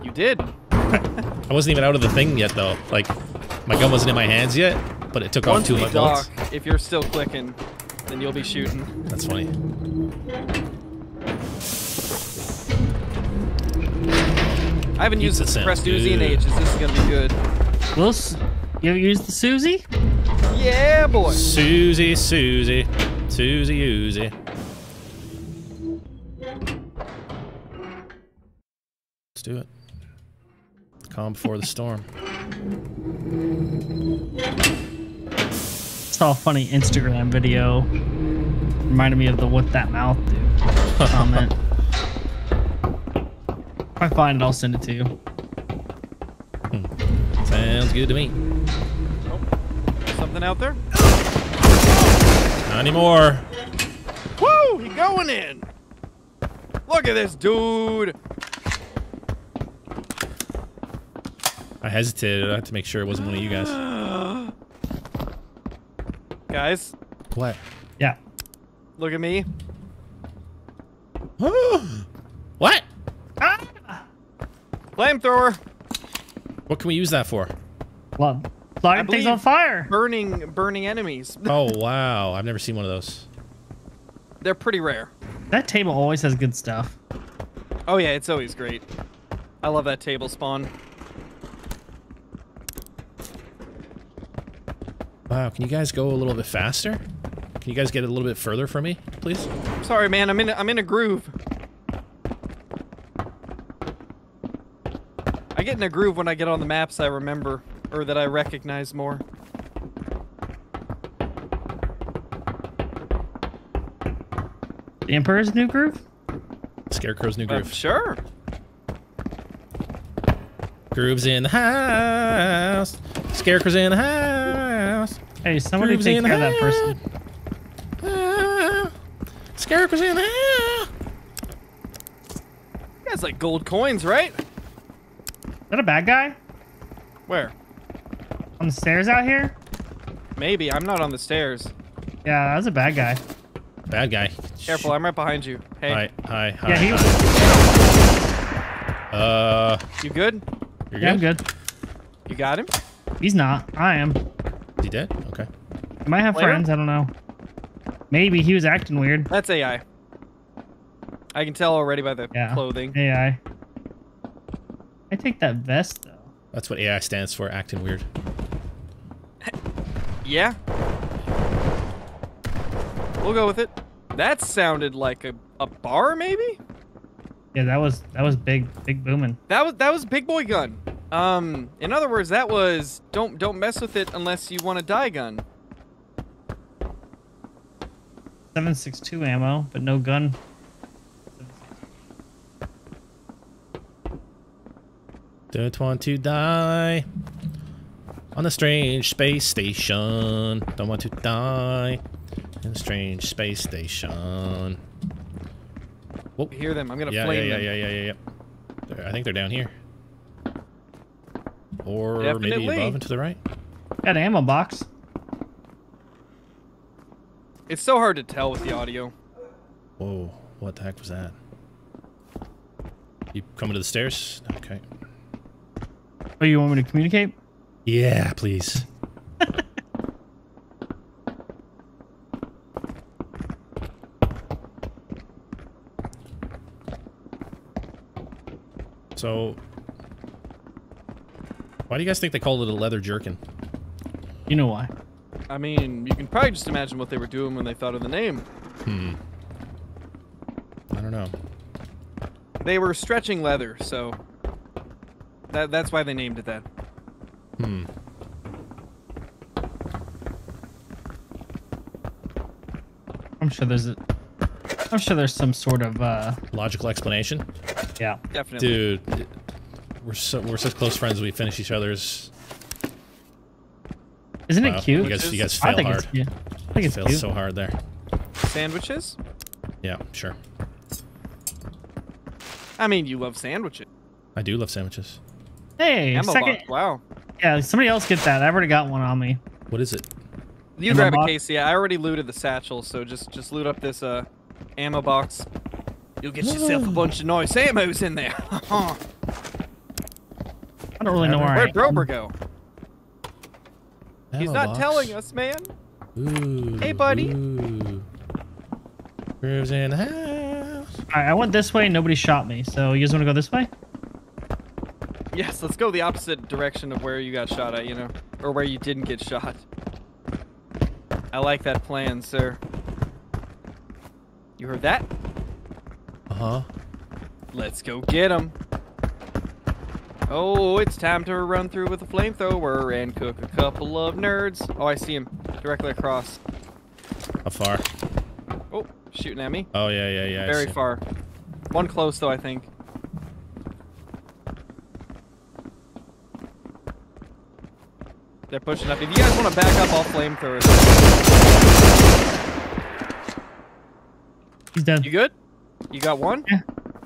You did. [laughs] I wasn't even out of the thing yet though. Like my gun wasn't in my hands yet, but it took off two of we my bullets. if you're still clicking, then you'll be shooting. That's funny. I haven't used the suppressed sounds Uzi in ages. This is gonna be good. Will, you ever used the Susie? Yeah, boy. Susie, Susie, Susie, Uzi. Let's do it. Calm before the storm. Saw a funny Instagram video. Reminded me of the "What That Mouth Do" [laughs] comment. if I find it, I'll send it to you. Hmm. Sounds good to me. Something out there? Not anymore. Woo! He going in. Look at this dude. I hesitated. I had to make sure it wasn't one of you guys. [gasps] [laughs] Guys, What? Yeah. look at me. [gasps] what? Ah! Flamethrower. What can we use that for? Lo- Lighting things believe- on fire. Burning, burning enemies. [laughs] Oh wow, I've never seen one of those. They're pretty rare. That table always has good stuff. Oh yeah, it's always great. I love that table spawn. Wow, can you guys go a little bit faster? Can you guys get a little bit further from me, please? Sorry, man. I'm in. A, I'm in a groove. I get in a groove when I get on the maps I remember or that I recognize more. The Emperor's New Groove? Scarecrow's new Uh, groove. sure. Groove's in the house. Scarecrow's in the house. Hey, somebody Groove's take care of that the person. Ah, Scarecrow's in the house. You guys like gold coins, right? Is that a bad guy Where? on the stairs out here? Maybe. I'm not on the stairs. Yeah, that was a bad guy. Bad guy. Careful, I'm right behind you. Hey, Hi, hi, hi. Yeah, he was. hi. Uh, you good? you're Yeah, I'm good? good. You got him? He's not. I am. Is he dead? Okay. He might have Player? friends. I don't know. Maybe he was acting weird. That's AI. I can tell already by the Yeah. clothing. AI. I take that vest though. That's what AI stands for, acting weird. [laughs] Yeah. We'll go with it. That sounded like a, a bar, maybe? Yeah, that was that was big, big booming. That was that was big boy gun. Um, in other words, that was don't don't mess with it unless you want a die gun. Seven six two ammo, but no gun. Don't want to die on a strange space station. Don't want to die in a strange space station. You hear them? I'm gonna Yeah, yeah, flame yeah, them. yeah, yeah, yeah, yeah. They're- I think they're down here. Or maybe Definitely. above and to the right. Got an ammo box. It's so hard to tell with the audio. Whoa, what the heck was that? You coming to the stairs? Okay. Oh, you want me to communicate? Yeah, please. [laughs] so, why do you guys think they called it a leather jerkin? You know why? I mean, you can probably just imagine what they were doing when they thought of the name. Hmm. I don't know. They were stretching leather, so that that's why they named it that. Hmm. I'm sure there's a. I'm sure there's some sort of uh Logical explanation, yeah. Definitely. dude. We're so we're such close friends. We finish each other's. Isn't Wow, it cute? You guys, you guys I fail think hard. it's cute. I think it's Fail cute. so hard there. Sandwiches? Yeah, sure. I mean, you love sandwiches. I do love sandwiches. Hey, Ammo second. box. Wow. Yeah, somebody else get that. I've already got one on me. What is it? You Ammo grab a box? case. Yeah, I already looted the satchel, so just just loot up this uh ammo box. You'll get yourself a bunch of nice ammos in there. [laughs] I don't really know where I Where'd am. Brobrah go? He's not box. telling us, man. Ooh, Hey, buddy. Ooh. Grooves in the house. I, I went this way. and Nobody shot me. So you guys want to go this way? Yes, let's go the opposite direction of where you got shot at, you know, or where you didn't get shot. I like that plan, sir. You heard that? Uh huh. Let's go get him. Oh, it's time to run through with a flamethrower and cook a couple of nerds. Oh, I see him directly across. How far? Oh, shooting at me. Oh yeah, yeah, yeah. Very far. One close though, I think. They're pushing up. If you guys want to back up, I'll flamethrower. He's dead. You good? You got one? Yeah.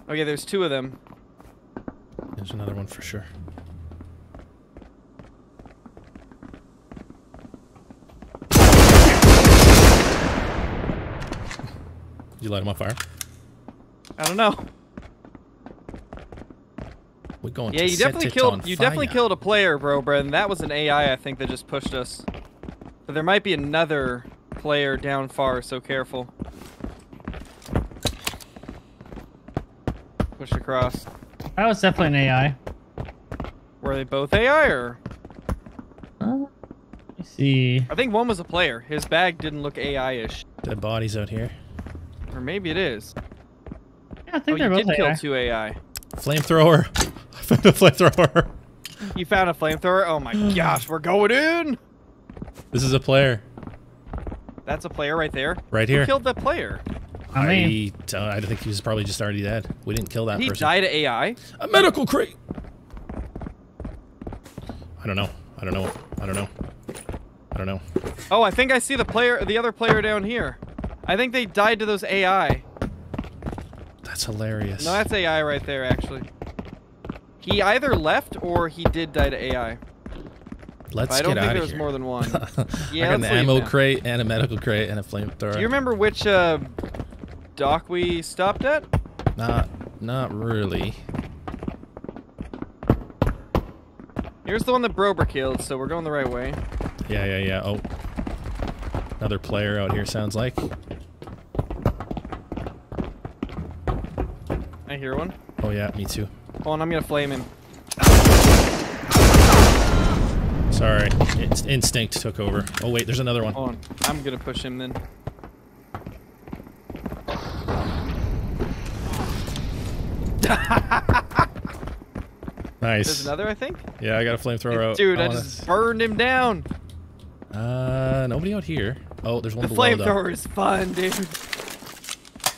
Okay, there's two of them. There's another one for sure. Did you light him on fire? I don't know. We're going Yeah, to you definitely it killed. You definitely killed a player, bro, Bren. That was an AI, I think, that just pushed us. But there might be another player down far, so careful. Push across. That was definitely an AI. Were they both AI or? Uh, let me see. I think one was a player. His bag didn't look AI-ish, Dead bodies out here. or maybe it is. Yeah, I Oh, think you they're did both kill AI. two AI. Flamethrower. [laughs] I found a flamethrower. You found a flamethrower? Oh my [sighs] gosh, we're going in! This is a player That's a player right there. right Who here. killed the player? I mean, I, I think he was probably just already dead. We didn't kill that he person. die to AI? A medical crate. I don't know. I don't know. I don't know. I don't know. Oh, I think I see the player, the other player down here. I think they died to those AI. That's hilarious. No, that's AI right there, actually. He either left or he did die to AI. Let's I don't think there was more than [laughs] one. I Yeah, got an ammo now. crate and a medical crate and a flamethrower. Do you remember which uh, dock we stopped at? Not, not really. Here's the one that Brobrah killed, so we're going the right way. Yeah, yeah, yeah. Oh, another player out here sounds like. I hear one. Oh yeah, me too. Hold on, I'm gonna flame him. Sorry, In- instinct took over. Oh wait, there's another one. Hold on. I'm gonna push him then. [laughs] Nice. There's another, I think. Yeah, I got a flamethrower out. Dude, I wanna just burned him down. Uh, nobody out here. Oh, there's one The below though. flamethrower is fun, dude.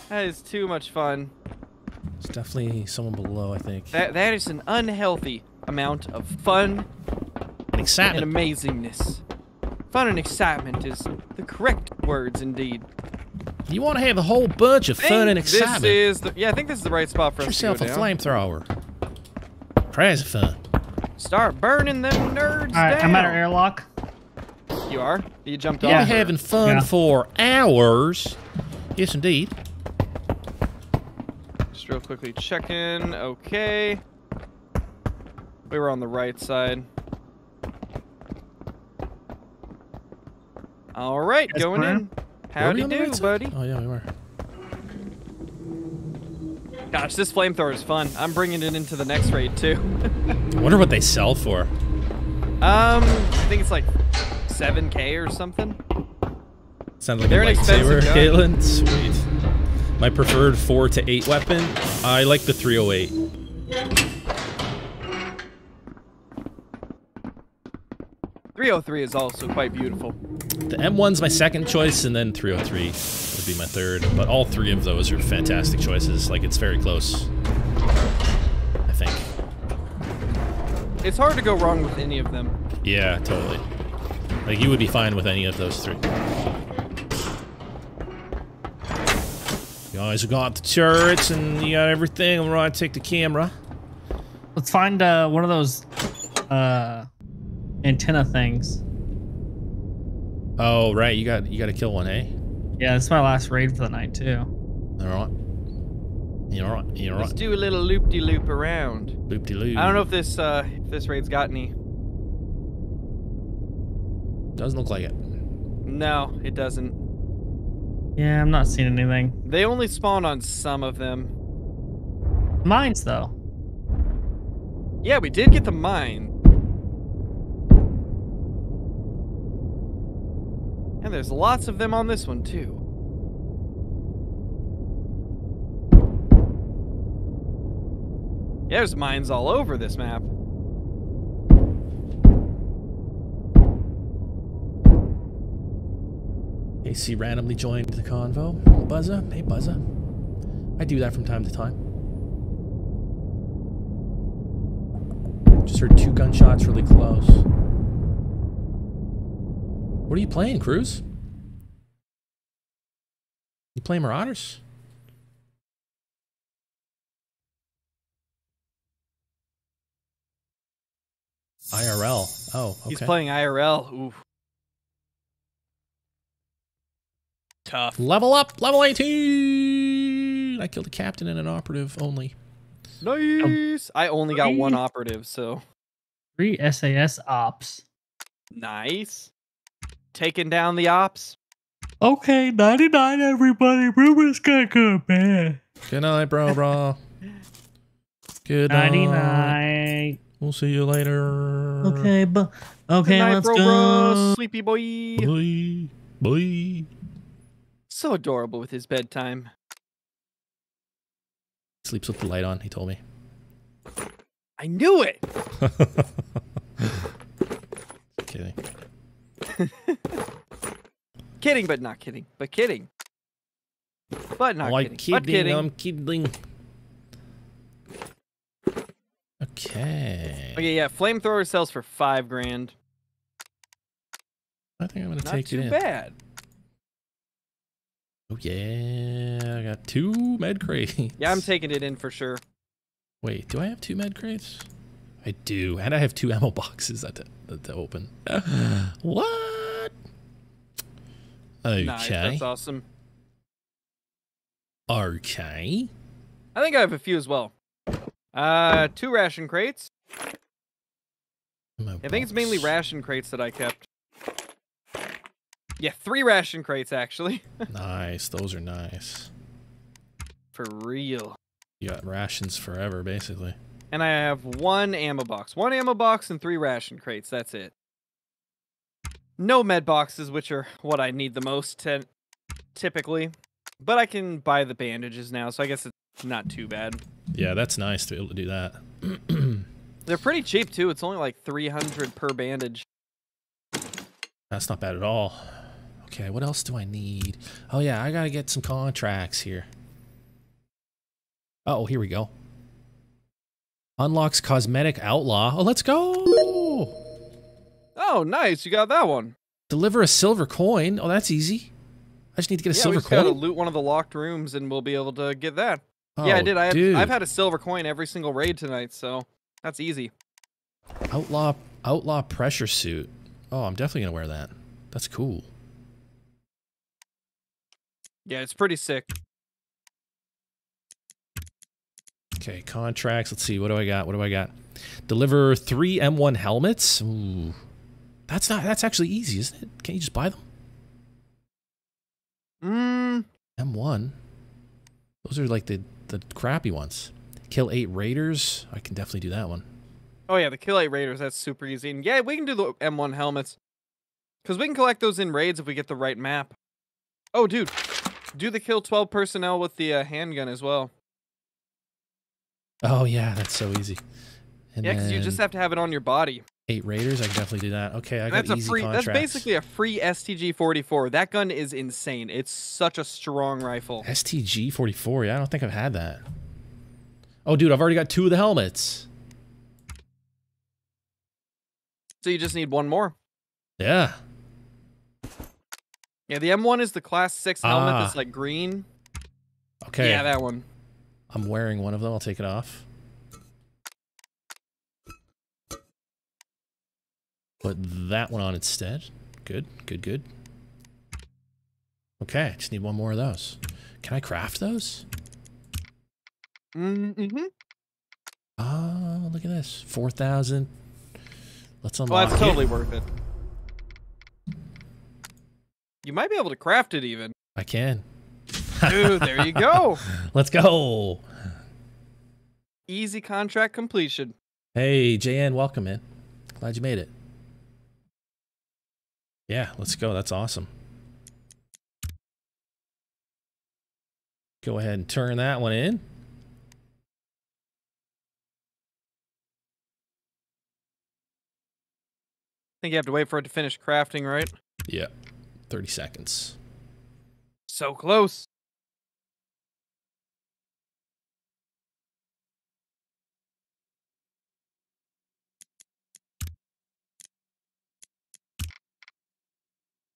That is too much fun. There's definitely someone below, I think. That that is an unhealthy amount of fun And and amazingness. Fun and excitement is the correct words indeed. You want to have a whole bunch of fun and excitement. This is the, yeah, I think this is the right spot for Get us to yourself go a down. flamethrower. Crazy fun. Start burning them nerds all right, down. I'm at our airlock. You are? You jumped Yeah. off? You're having fun Yeah. for hours. Yes, indeed. Just real quickly checking. Okay. We were on the right side. All right, Guys going in. Howdy do, right buddy. Oh yeah, we were. Gosh, this flamethrower is fun. I'm bringing it into the next raid too. I wonder what they sell for. um, I think it's like 7k or something. Sounds like They're a lightsaber. Caitlin. Sweet. My preferred four to eight weapon. I like the 308. Three hundred three is also quite beautiful. The M1's my second choice, and then 303 would be my third. But all three of those are fantastic choices. Like it's very close. I think. It's hard to go wrong with any of them. Yeah, totally. Like you would be fine with any of those three. You guys got the turrets and you got everything. I'm gonna take the camera. Let's find uh, one of those uh, antenna things. Oh right, you got you got to kill one, eh? Yeah, it's my last raid for the night too. All right. You all right? You all Let's do a little loop de loop around. Loop de loop. I don't know if this uh if this raid's got any. Doesn't look like it. No, it doesn't. Yeah, I'm not seeing anything. They only spawn on some of them. Mines though. Yeah, we did get the mine. There's lots of them on this one too. There's mines all over this map. AC randomly joined the convo. Buzza, hey Buzza. I do that from time to time. Just heard two gunshots really close. What are you playing, Cruz? You oh, playing Marauders? IRL. Oh, okay. He's playing IRL. Ooh. Tough. Level up, level 18. I killed a captain and an operative only. Nice. I only got one operative, so Three SAS ops. nice. Taking down the ops. Okay, 99 everybody. Ruben's gonna come back. Good night, bro, bro. [laughs] Good night. We'll see you later. Okay, but okay, Good night, let's bro, go. bro. Sleepy boy. Bye. Bye. So adorable with his bedtime. Sleeps with the light on, he told me. I knew it. [laughs] Kidding. [laughs] Kidding, but not kidding. But kidding. But not oh, I'm kidding. But kidding. I'm kidding. Okay. Okay, yeah, flamethrower sells for five grand. I think I'm gonna Not take too it in. bad. Oh yeah, I got two med crates. Yeah, I'm taking it in for sure. Wait, do I have two med crates? I do, and I have two ammo boxes that to, to open. [gasps] what? Okay. Nice, that's awesome. Okay. I think I have a few as well. Uh, two ration crates. I think it's mainly ration crates that I kept. Yeah, three ration crates actually. [laughs] Nice, those are nice. For real. You got rations forever, basically. And I have one ammo box. One ammo box and three ration crates. That's it. No med boxes, which are what I need the most typically. But I can buy the bandages now, so I guess it's not too bad. Yeah, that's nice to be able to do that. [clears throat] They're pretty cheap too. It's only like 300 per bandage. That's not bad at all. Okay, what else do I need? Oh yeah, I gotta get some contracts here. Oh, here we go. Unlocks cosmetic outlaw. Oh, let's go! Oh, nice. You got that one. Deliver a silver coin. Oh, that's easy. I just need to get a yeah, we silver just gotta coin. loot one of the locked rooms and we'll be able to get that. Oh, yeah, I oh, did. I have. I've had a silver coin every single raid tonight, so that's easy. outlaw outlaw pressure suit. Oh, I'm definitely gonna wear that. That's cool. Yeah, it's pretty sick. Okay, contracts. Let's see. What do I got? What do I got? Deliver three M1 helmets. Ooh, that's not. That's actually easy, isn't it? Can't you just buy them? Mm, M1. Those are like the the crappy ones. Kill eight raiders. I can definitely do that one. Oh yeah, the kill eight raiders. That's super easy. And yeah, we can do the M1 helmets because we can collect those in raids if we get the right map. Oh, dude, do the kill 12 personnel with the uh, handgun as well. Oh yeah, that's so easy. And yeah, because you just have to have it on your body. eight raiders. I can definitely do that. Okay, I And got that's a free. contracts. That's basically a free STG 44. That gun is insane. It's such a strong rifle. STG 44. Yeah, I don't think I've had that. Oh, dude, I've already got two of the helmets. So you just need one more. Yeah. Yeah, the M1 is the class six helmet that's Ah. like green. Okay. Yeah, that one. I'm wearing one of them. I'll take it off. Put that one on instead. Good, good, good. Okay, I just need one more of those. Can I craft those? Mm-hmm. Oh, look at this. 4,000. Let's unlock Well, that's it. totally worth it. You might be able to craft it even. I can. Dude, there you go. [laughs] Let's go. Easy contract completion. Hey, JN, welcome, in. Glad you made it. Yeah, let's go. That's awesome. Go ahead and turn that one in. I think you have to wait for it to finish crafting, right? Yeah. 30 seconds. So close.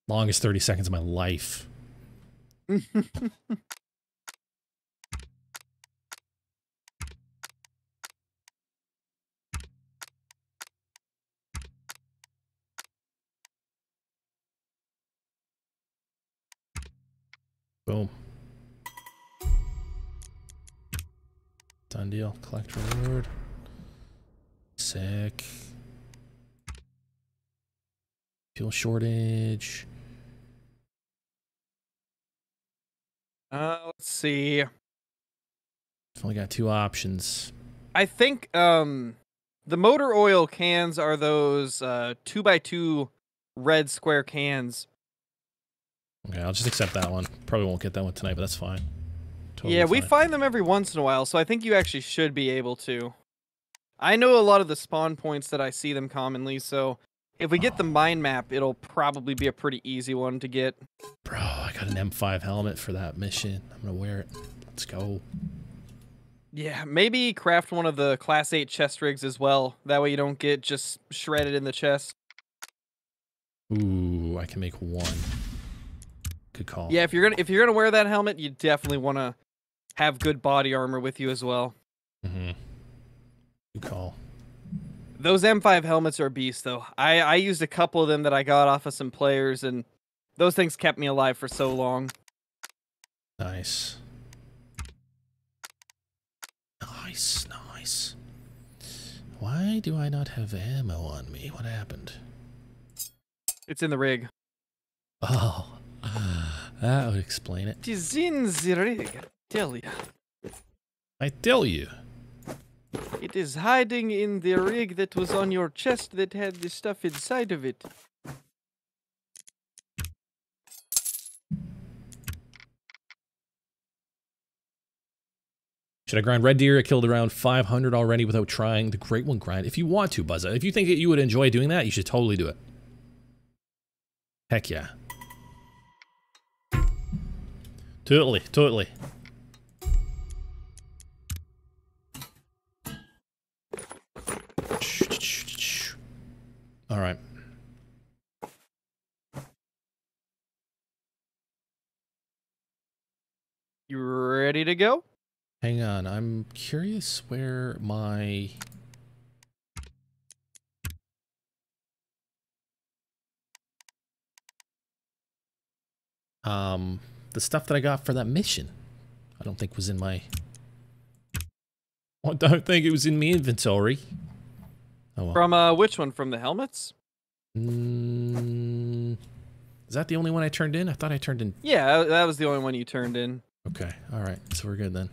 Longest 30 seconds of my life. Boom. Done deal. Collect reward. Sick. Fuel shortage. Uh, let's see. I've only got two options. I think um the motor oil cans are those uh two by two red square cans. Okay, I'll just accept that one. Probably won't get that one tonight, but that's fine. Totally yeah, we find them every once in a while, so I think you actually should be able to. I know a lot of the spawn points that I see them commonly, so If we get the mind map, it'll probably be a pretty easy one to get. Bro, I got an M5 helmet for that mission. I'm gonna wear it. Let's go. Yeah, maybe craft one of the class 8 chest rigs as well. That way you don't get just shredded in the chest. Ooh, I can make one. Good call. Yeah, if you're going to if you're going to wear that helmet, you definitely want to have good body armor with you as well. Mm-hmm. Good call. Those M5 helmets are a beast though. I I used a couple of them that I got off of some players and those things kept me alive for so long. Nice. Nice, nice. Why do I not have ammo on me? What happened? It's in the rig. Oh, that would explain it. It is in the rig, I tell you. I tell you. It is hiding in the rig that was on your chest that had the stuff inside of it. Should I grind red deer? I killed around 500 already without trying the great one grind. If you want to, Buzza, if you think that you would enjoy doing that, you should totally do it. Heck yeah. Totally, totally. All right. You ready to go? Hang on, I'm curious where my... Um, the stuff that I got for that mission, I don't think was in my... [laughs] I don't think it was in my inventory. Oh well. From uh which one? From the helmets? Mm, is that the only one I turned in? I thought I turned in... Yeah, that was the only one you turned in. Okay, alright, so we're good then.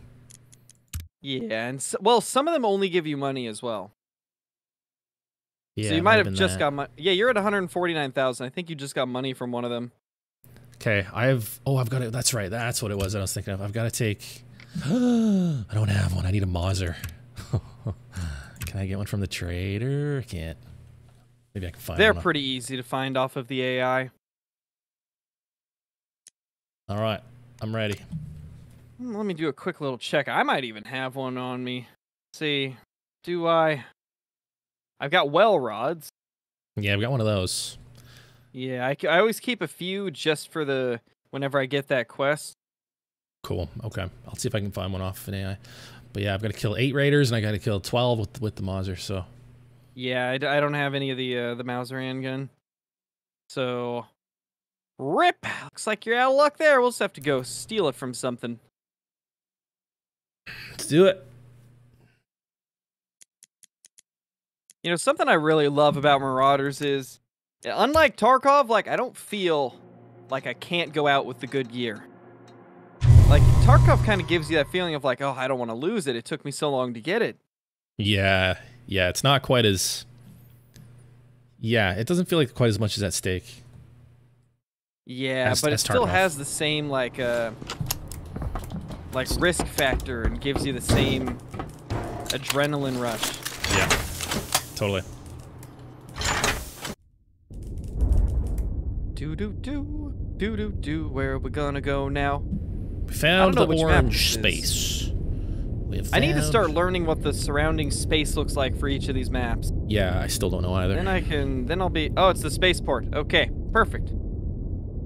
Yeah, and s well, some of them only give you money as well. Yeah, so you might have just that. got money. Yeah, you're at 149,000. I think you just got money from one of them. Okay, I have. Oh, I've got it. That's right. That's what it was that I was thinking of. I've got to take. [gasps] I don't have one. I need a Mauser. [laughs] can I get one from the trader? I can't. Maybe I can find They're one. pretty easy to find off of the AI. All right, I'm ready. Hmm, Let me do a quick little check. I might even have one on me. Let's see, do I? I've got Welrods. Yeah, I've got one of those. Yeah, I, I always keep a few just for the whenever I get that quest. Cool. Okay, I'll see if I can find one off an AI. But yeah, I've got to kill eight raiders and I got to kill twelve with with the Mauser. So Yeah, I, d- I don't have any of the uh, the Mauser handgun. So, rip. Looks like you're out of luck there. We'll just have to go steal it from something. let's do it. You know, something I really love about Marauders is, unlike Tarkov, like I don't feel like I can't go out with the good gear. Like Tarkov kind of gives you that feeling of like, oh, I don't want to lose it. It took me so long to get it. Yeah, yeah. It's not quite as. Yeah, it doesn't feel like quite as much as at stake. Yeah, As- but it as still has the same like uh like risk factor and gives you the same adrenaline rush. Yeah, totally. Do do do do do do. Where are we gonna go now? We found the orange space. I need to start learning what the surrounding space looks like for each of these maps. Yeah, I still don't know either. Then I can. Then I'll be. Oh, it's the spaceport. Okay, perfect.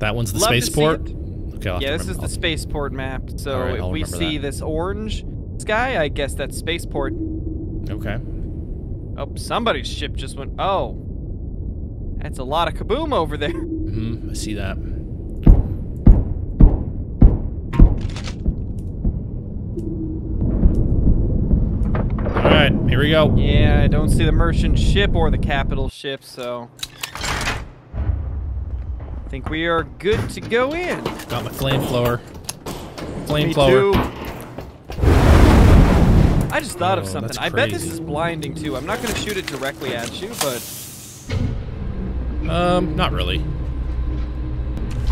that one's the Love spaceport. Okay, I'll Yeah, this is the spaceport map. So Alright, if we see that. this orange sky, I guess that's spaceport. Okay. Oh, somebody's ship just went. Oh, that's a lot of kaboom over there. hmm I see that. Here we go. Yeah, I don't see the merchant ship or the capital ship, so I think we are good to go in. Got my flamethrower. Me Flamethrower. I just thought of Oh, something. I bet this is blinding too. I'm not going to shoot it directly at you, but Um, not really.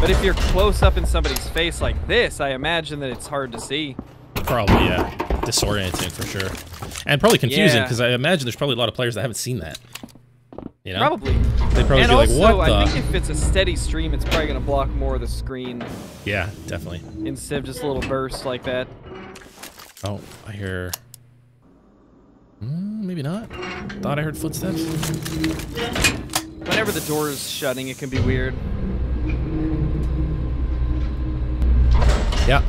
but if you're close up in somebody's face like this, I imagine that it's hard to see. Probably, yeah. Disorienting for sure. And probably confusing Yeah. because I imagine there's probably a lot of players that haven't seen that. You know, Probably. they'd probably and be like, also, "What the?" I think if it's a steady stream, it's probably going to block more of the screen yeah, definitely. instead of just a little burst like that. Oh, I hear. Mm, maybe not. Thought I heard footsteps. Whenever the door is shutting, it can be weird. Yeah.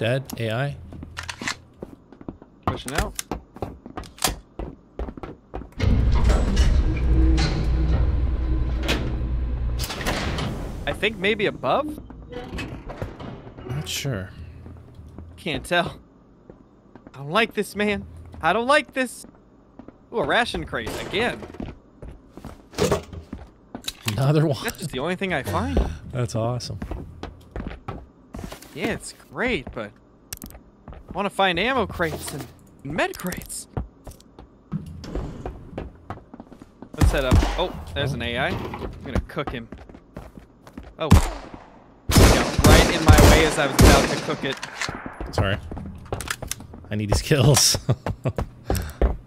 Dead AI. Pushing out. I think maybe above? Not sure. Can't tell. I don't like this, man. I don't like this. Ooh, a ration crate again. Another one. That's just the only thing I find. That's awesome. Yeah, it's great, but I want to find ammo crates and med crates. Let's head up. Oh, there's an AI. I'm gonna cook him. Oh. Right in my way as I was about to cook it. Sorry. I need his kills. [laughs]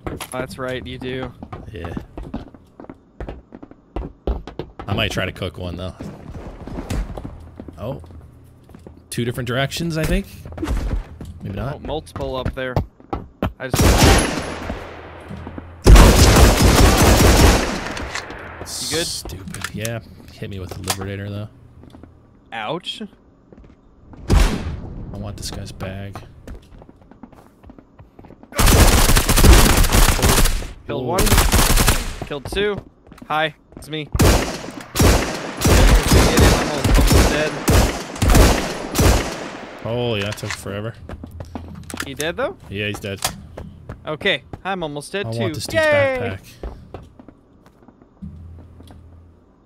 Oh, that's right, you do. yeah. I might try to cook one though. Oh. Two different directions, I think. Maybe Oh, not. multiple up there. I just. You good? Stupid. Yeah. Hit me with the Liberator though. Ouch. I want this guy's bag. Killed Ooh. one. Killed two. Hi, it's me. Almost dead. Holy, that took forever. He dead though? Yeah, he's dead. Okay, I'm almost dead I too. want this dude's backpack.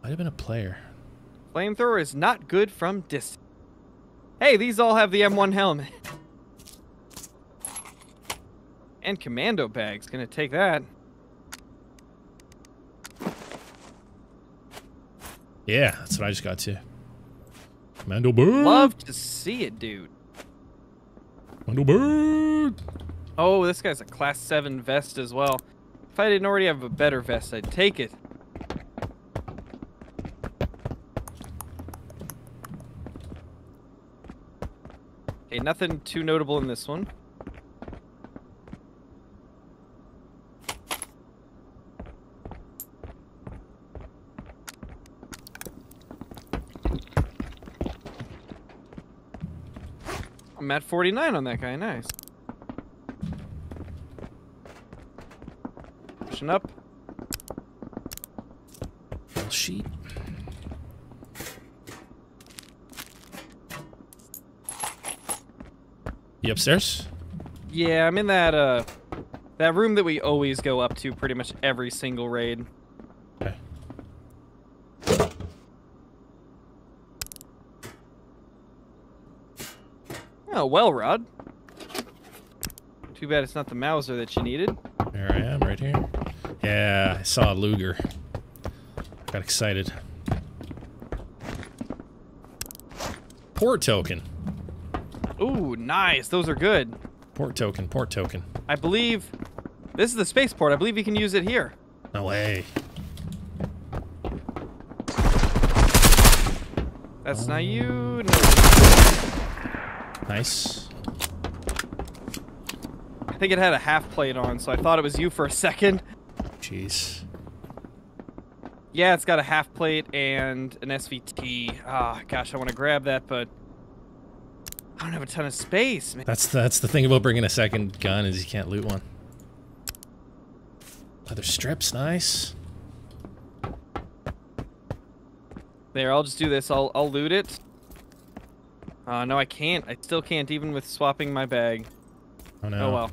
Might have been a player. Flamethrower is not good from distance. Hey, these all have the M1 helmet. And commando bags. Gonna take that. Yeah, that's what I just got to. Commando bird. Love to see it, dude. Commando bird. Oh, this guy's a class 7 vest as well. If I didn't already have a better vest, I'd take it. Okay, nothing too notable in this one. I'm at 49 on that guy, nice. Pushing up. Little sheet. You upstairs? Yeah, I'm in that uh that room that we always go up to pretty much every single raid. Oh, Welrod. Too bad it's not the Mauser that you needed. There I am, right here. Yeah, I saw a Luger. Got excited. Port token. Ooh, nice. Those are good. Port token. Port token. I believe this is the spaceport. I believe you can use it here. No way. That's not you. No. Nice. I think it had a half plate on, so I thought it was you for a second. Jeez. Yeah, it's got a half plate and an SVT. Ah, gosh, I want to grab that, but I don't have a ton of space, man. That's that's the thing about bringing a second gun is you can't loot one. Leather strips, nice. There, I'll just do this. I'll I'll loot it. Uh, no, I can't. I still can't, even with swapping my bag. Oh no. Oh well.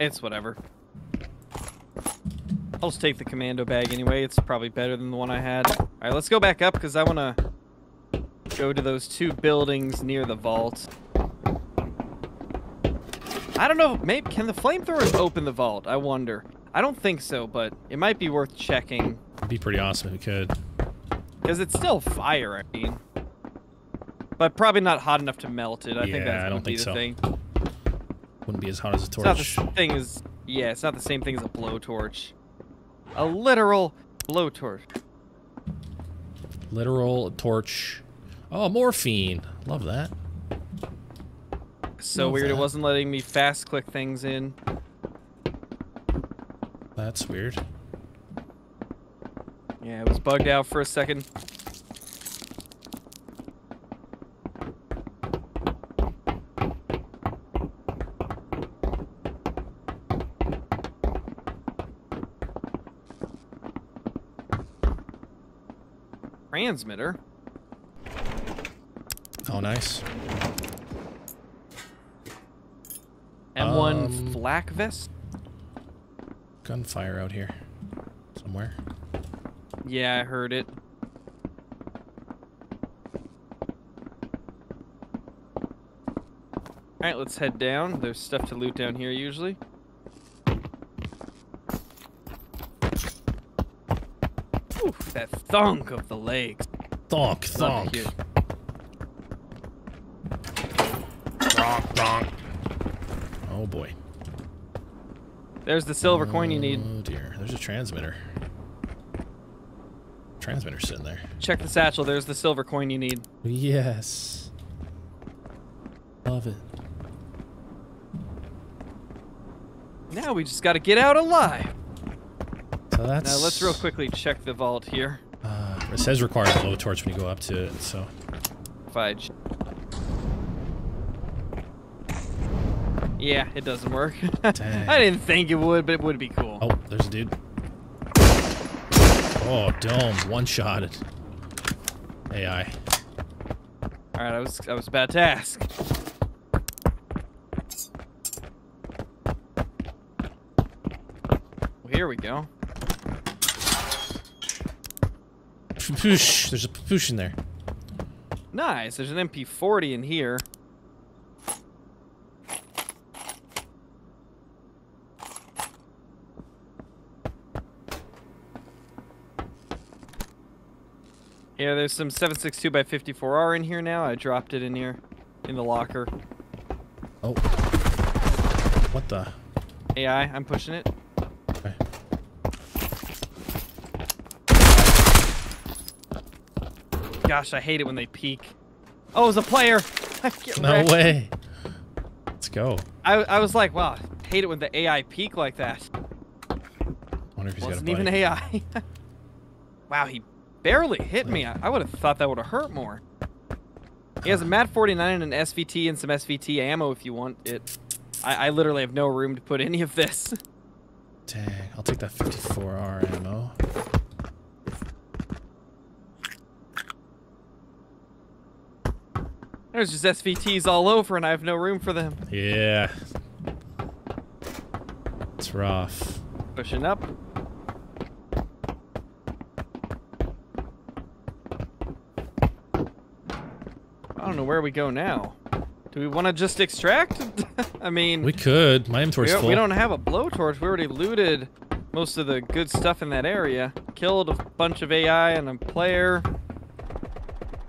It's whatever. I'll just take the commando bag anyway. It's probably better than the one I had. All right, let's go back up because I want to go to those two buildings near the vault. I don't know. Maybe can the flamethrowers open the vault? I wonder. I don't think so, but it might be worth checking It'd be pretty awesome if we could. because it's still fire. I mean, but probably not hot enough to melt it. I think Yeah, that I don't think the so. thing. Wouldn't be as hot as a It's not the torch. thing as yeah, it's not the same thing as a blowtorch. A literal blowtorch. Literal torch. Oh, morphine. Love that. So Love weird. It wasn't letting me fast click things in. That's weird. Yeah, it was bugged out for a second. Transmitter. Oh, nice. M1 Um, flak vest. Gunfire out here. Somewhere. Yeah, I heard it. Alright, let's head down. There's stuff to loot down here usually. Oof, that thunk of the legs. Thonk, Love thonk. to hear. Thonk, thonk. Oh boy. There's the silver coin you need. Oh dear. There's a transmitter. Transmitter sitting there. Check the satchel. There's the silver coin you need. Yes. Love it. Now we just got to get out alive. So that's. Now let's real quickly check the vault here. Uh, it says require a blowtorch when you go up to it, so. Fudge. Yeah, it doesn't work. [laughs] I didn't think it would, but it would be cool. Oh, there's a dude. Oh, dome. One shotted. AI. All right, I was I was about to ask. Well, here we go. Poosh. There's a poosh in there. Nice. There's an MP40 in here. Yeah, there's some 762 by 54R in here now. I dropped it in here, in the locker. Oh. What the? AI, I'm pushing it. Okay. Gosh, I hate it when they peek. Oh, it was a player. [laughs] No wrecked. way. Let's go. I, I was like, wow, hate it when the AI peek like that. I Wonder if he's got a Wasn't bite. even AI. [laughs] wow, he barely hit me. I, I would have thought that would have hurt more. He has a MAT 49 and an SVT and some SVT ammo if you want it. I, I literally have no room to put [laughs] any of this. Dang. I'll take that 54R ammo. There's just SVTs all over and I have no room for them. Yeah. It's rough. Pushing up. Don't know where we go now. Do we want to just extract? [laughs] I mean, We could. My we inventory's don't, full. we don't have a blowtorch. We already looted most of the good stuff in that area. Killed a bunch of AI and a player.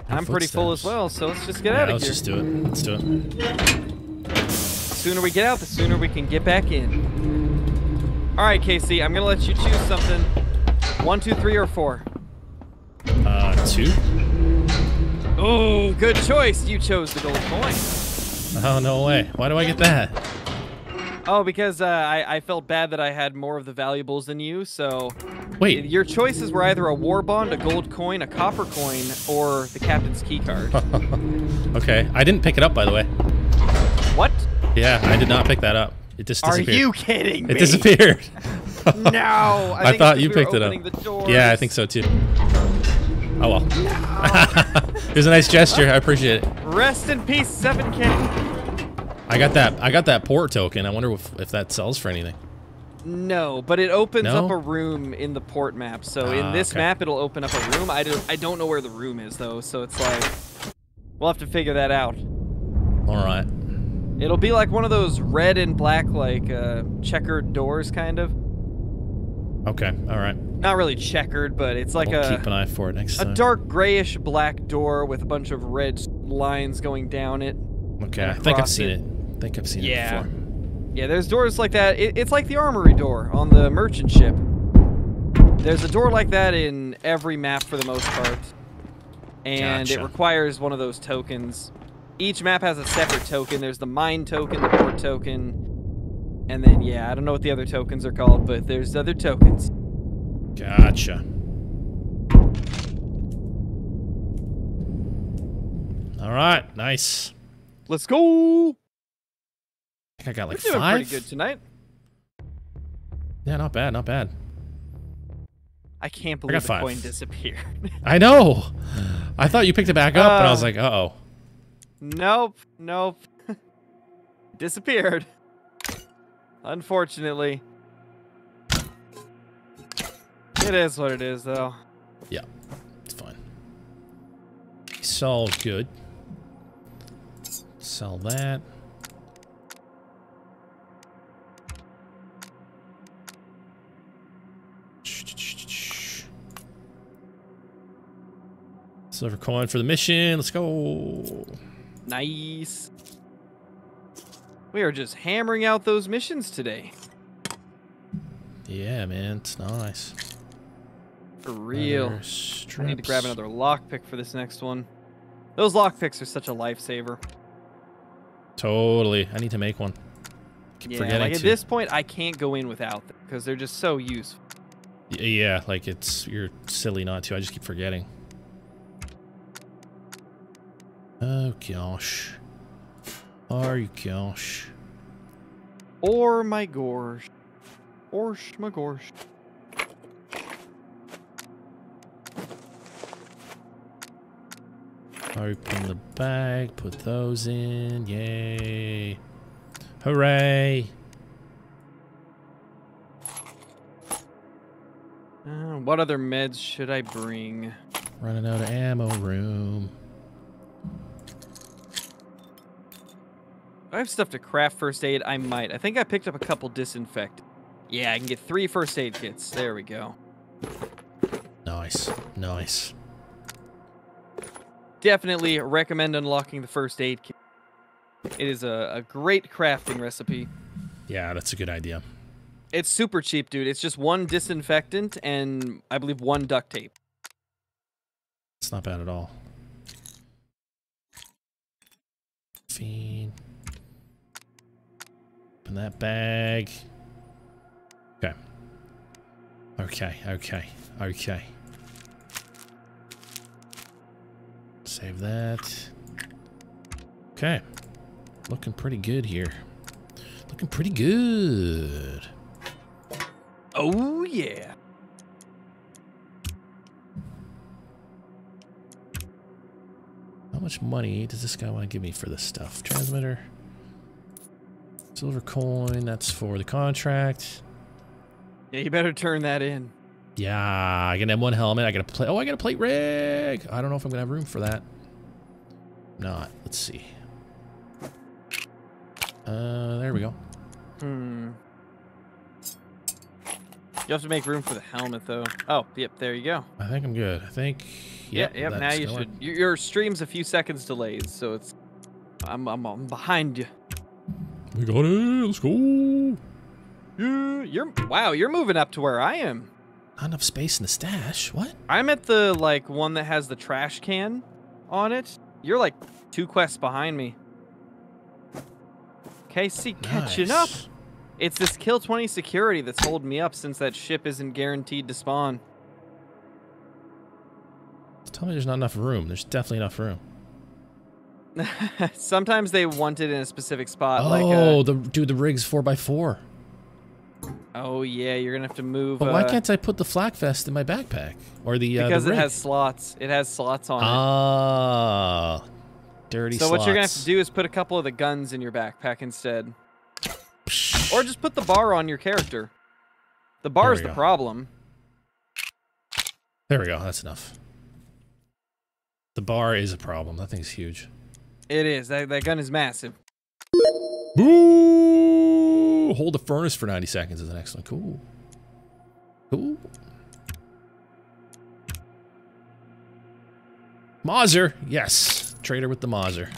I'm pretty full as well, so let's just get yeah, out of here. let's just do it. Let's do it. The sooner we get out, the sooner we can get back in. All right, Casey, I'm gonna let you choose something. One, two, three, or four. Uh, two? Oh, good choice. You chose the gold coin. Oh, no way. Why do I get that? Oh, because uh, I, I felt bad that I had more of the valuables than you, so Wait. your choices were either a war bond, a gold coin, a copper coin, or the captain's key card. [laughs] okay. I didn't pick it up, by the way. what? Yeah, I did not pick that up. It just disappeared. Are you kidding me? It disappeared. [laughs] No. I, I thought you picked it up. Yeah, I think so too. Oh well. [laughs] it was a nice gesture. I appreciate it. Rest in peace, 7K. I got that. I got that port token. I wonder if, if that sells for anything. No, but it opens No? up a room in the port map. So in Ah, this okay. map, it'll open up a room. I don't, I don't know where the room is though, so it's like we'll have to figure that out. All right. It'll be like one of those red and black, like uh, checkered doors, kind of. Okay. All right. Not really checkered, but it's like we'll a keep an eye for it next a time. dark grayish black door with a bunch of red lines going down it. Okay, I think I've seen it. it. I think I've seen Yeah. it before. Yeah, there's doors like that. It, it's like the armory door on the merchant ship. There's a door like that in every map for the most part. And it requires one of those tokens. Each map has a separate token. There's the mine token, the port token, and then, yeah, I don't know what the other tokens are called, but there's other tokens. Gotcha. All right, nice. Let's go! I think I got like We're doing five. pretty good tonight. Yeah, not bad, not bad. I can't believe the five. coin disappeared. [laughs] I know. I thought you picked it back up, and I was Uh, like, uh oh. Nope, nope. [laughs] Disappeared. Unfortunately. It is what it is, though. Yeah, it's fine. Sell good. Sell that. Silver coin for the mission. Let's go. Nice. We are just hammering out those missions today. Yeah, man, it's nice. For real. I need to grab another lockpick for this next one. Those lockpicks are such a lifesaver. Totally. I need to make one. Keep Yeah, forgetting like at to. this point, I can't go in without them because they're just so useful. Yeah, like it's you're silly not to. I just keep forgetting. Oh gosh. Oh gosh. Or my gorsh. Orsh my gorsh. Open the bag, put those in. Yay. Hooray. Uh, what other meds should I bring? Running out of ammo room. I have stuff to craft first aid. I might. I think I picked up a couple disinfect. Yeah, I can get three first aid kits. There we go. Nice. Nice. Definitely recommend unlocking the first aid kit. It is a, a great crafting recipe. Yeah, that's a good idea. It's super cheap, dude. It's just one disinfectant and I believe one duct tape. It's not bad at all. Fiend. Open that bag. Okay. Okay, okay, okay. Save that. Okay. Looking pretty good here. Looking pretty good. Oh, yeah. How much money does this guy want to give me for this stuff? Transmitter. Silver coin, that's for the contract. Yeah, you better turn that in. Yeah, I can have one helmet. I got a plate. Oh, I got a plate rig. I don't know if I'm gonna have room for that. Not. Let's see. Uh, there we go. Hmm. You have to make room for the helmet, though. Oh, yep, there you go. I think I'm good. I think. Yep, Yep. yep. Now you going. should. Your, your stream's a few seconds delayed, so it's. I'm, I'm, I'm behind you. We got it. Let's go. Yeah, you're. Wow, you're moving up to where I am. Not enough space in the stash. What? I'm at the like one that has the trash can on it. You're like two quests behind me. KC catching up. It's this kill 20 security that's holding me up since that ship isn't guaranteed to spawn. Tell me there's not enough room. There's definitely enough room. [laughs] Sometimes they want it in a specific spot, like oh, uh, the dude, the rig's four x four. Oh yeah, you're gonna have to move. But why uh, can't I put the flak vest in my backpack or the uh, the because it has slots. It has slots on it. ah dirty. So what you're gonna have to do is put a couple of the guns in your backpack instead, or just put the BAR on your character. The BAR is the go. problem. There we go. That's enough. The BAR is a problem. That thing's huge. It is. That that gun is massive. Boo! Hold the furnace for 90 seconds is an excellent. Cool. Cool. Mauser, yes. Trader with the Mauser.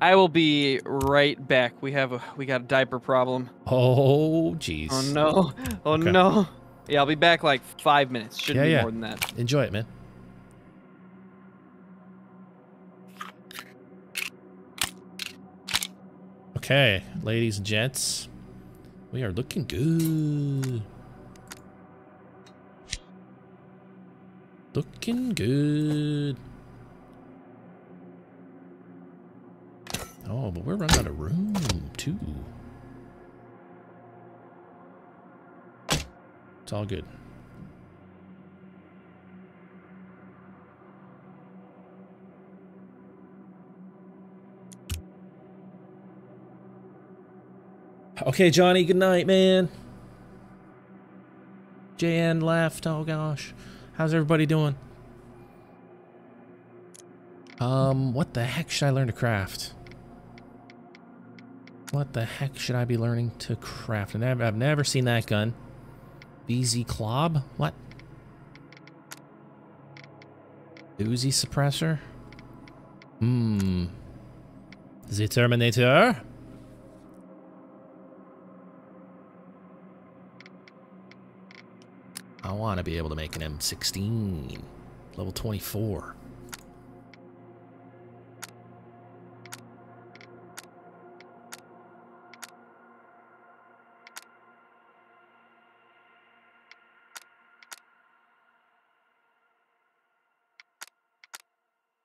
I will be right back. We have a we got a diaper problem. Oh, jeez. Oh no. Oh Okay. no. Yeah, I'll be back like five minutes. Shouldn't Yeah, be yeah. more than that. Enjoy it, man. Okay, ladies and gents, we are looking good. Looking good. Oh, but we're running out of room, too. It's all good. Okay, Johnny, good night, man. JN left. Oh gosh. How's everybody doing? Um, what the heck should I learn to craft? What the heck should I be learning to craft? I've never, I've never seen that gun. BZ Clob? What? Uzi suppressor? Hmm. The Terminator? I want to be able to make an M16. Level 24.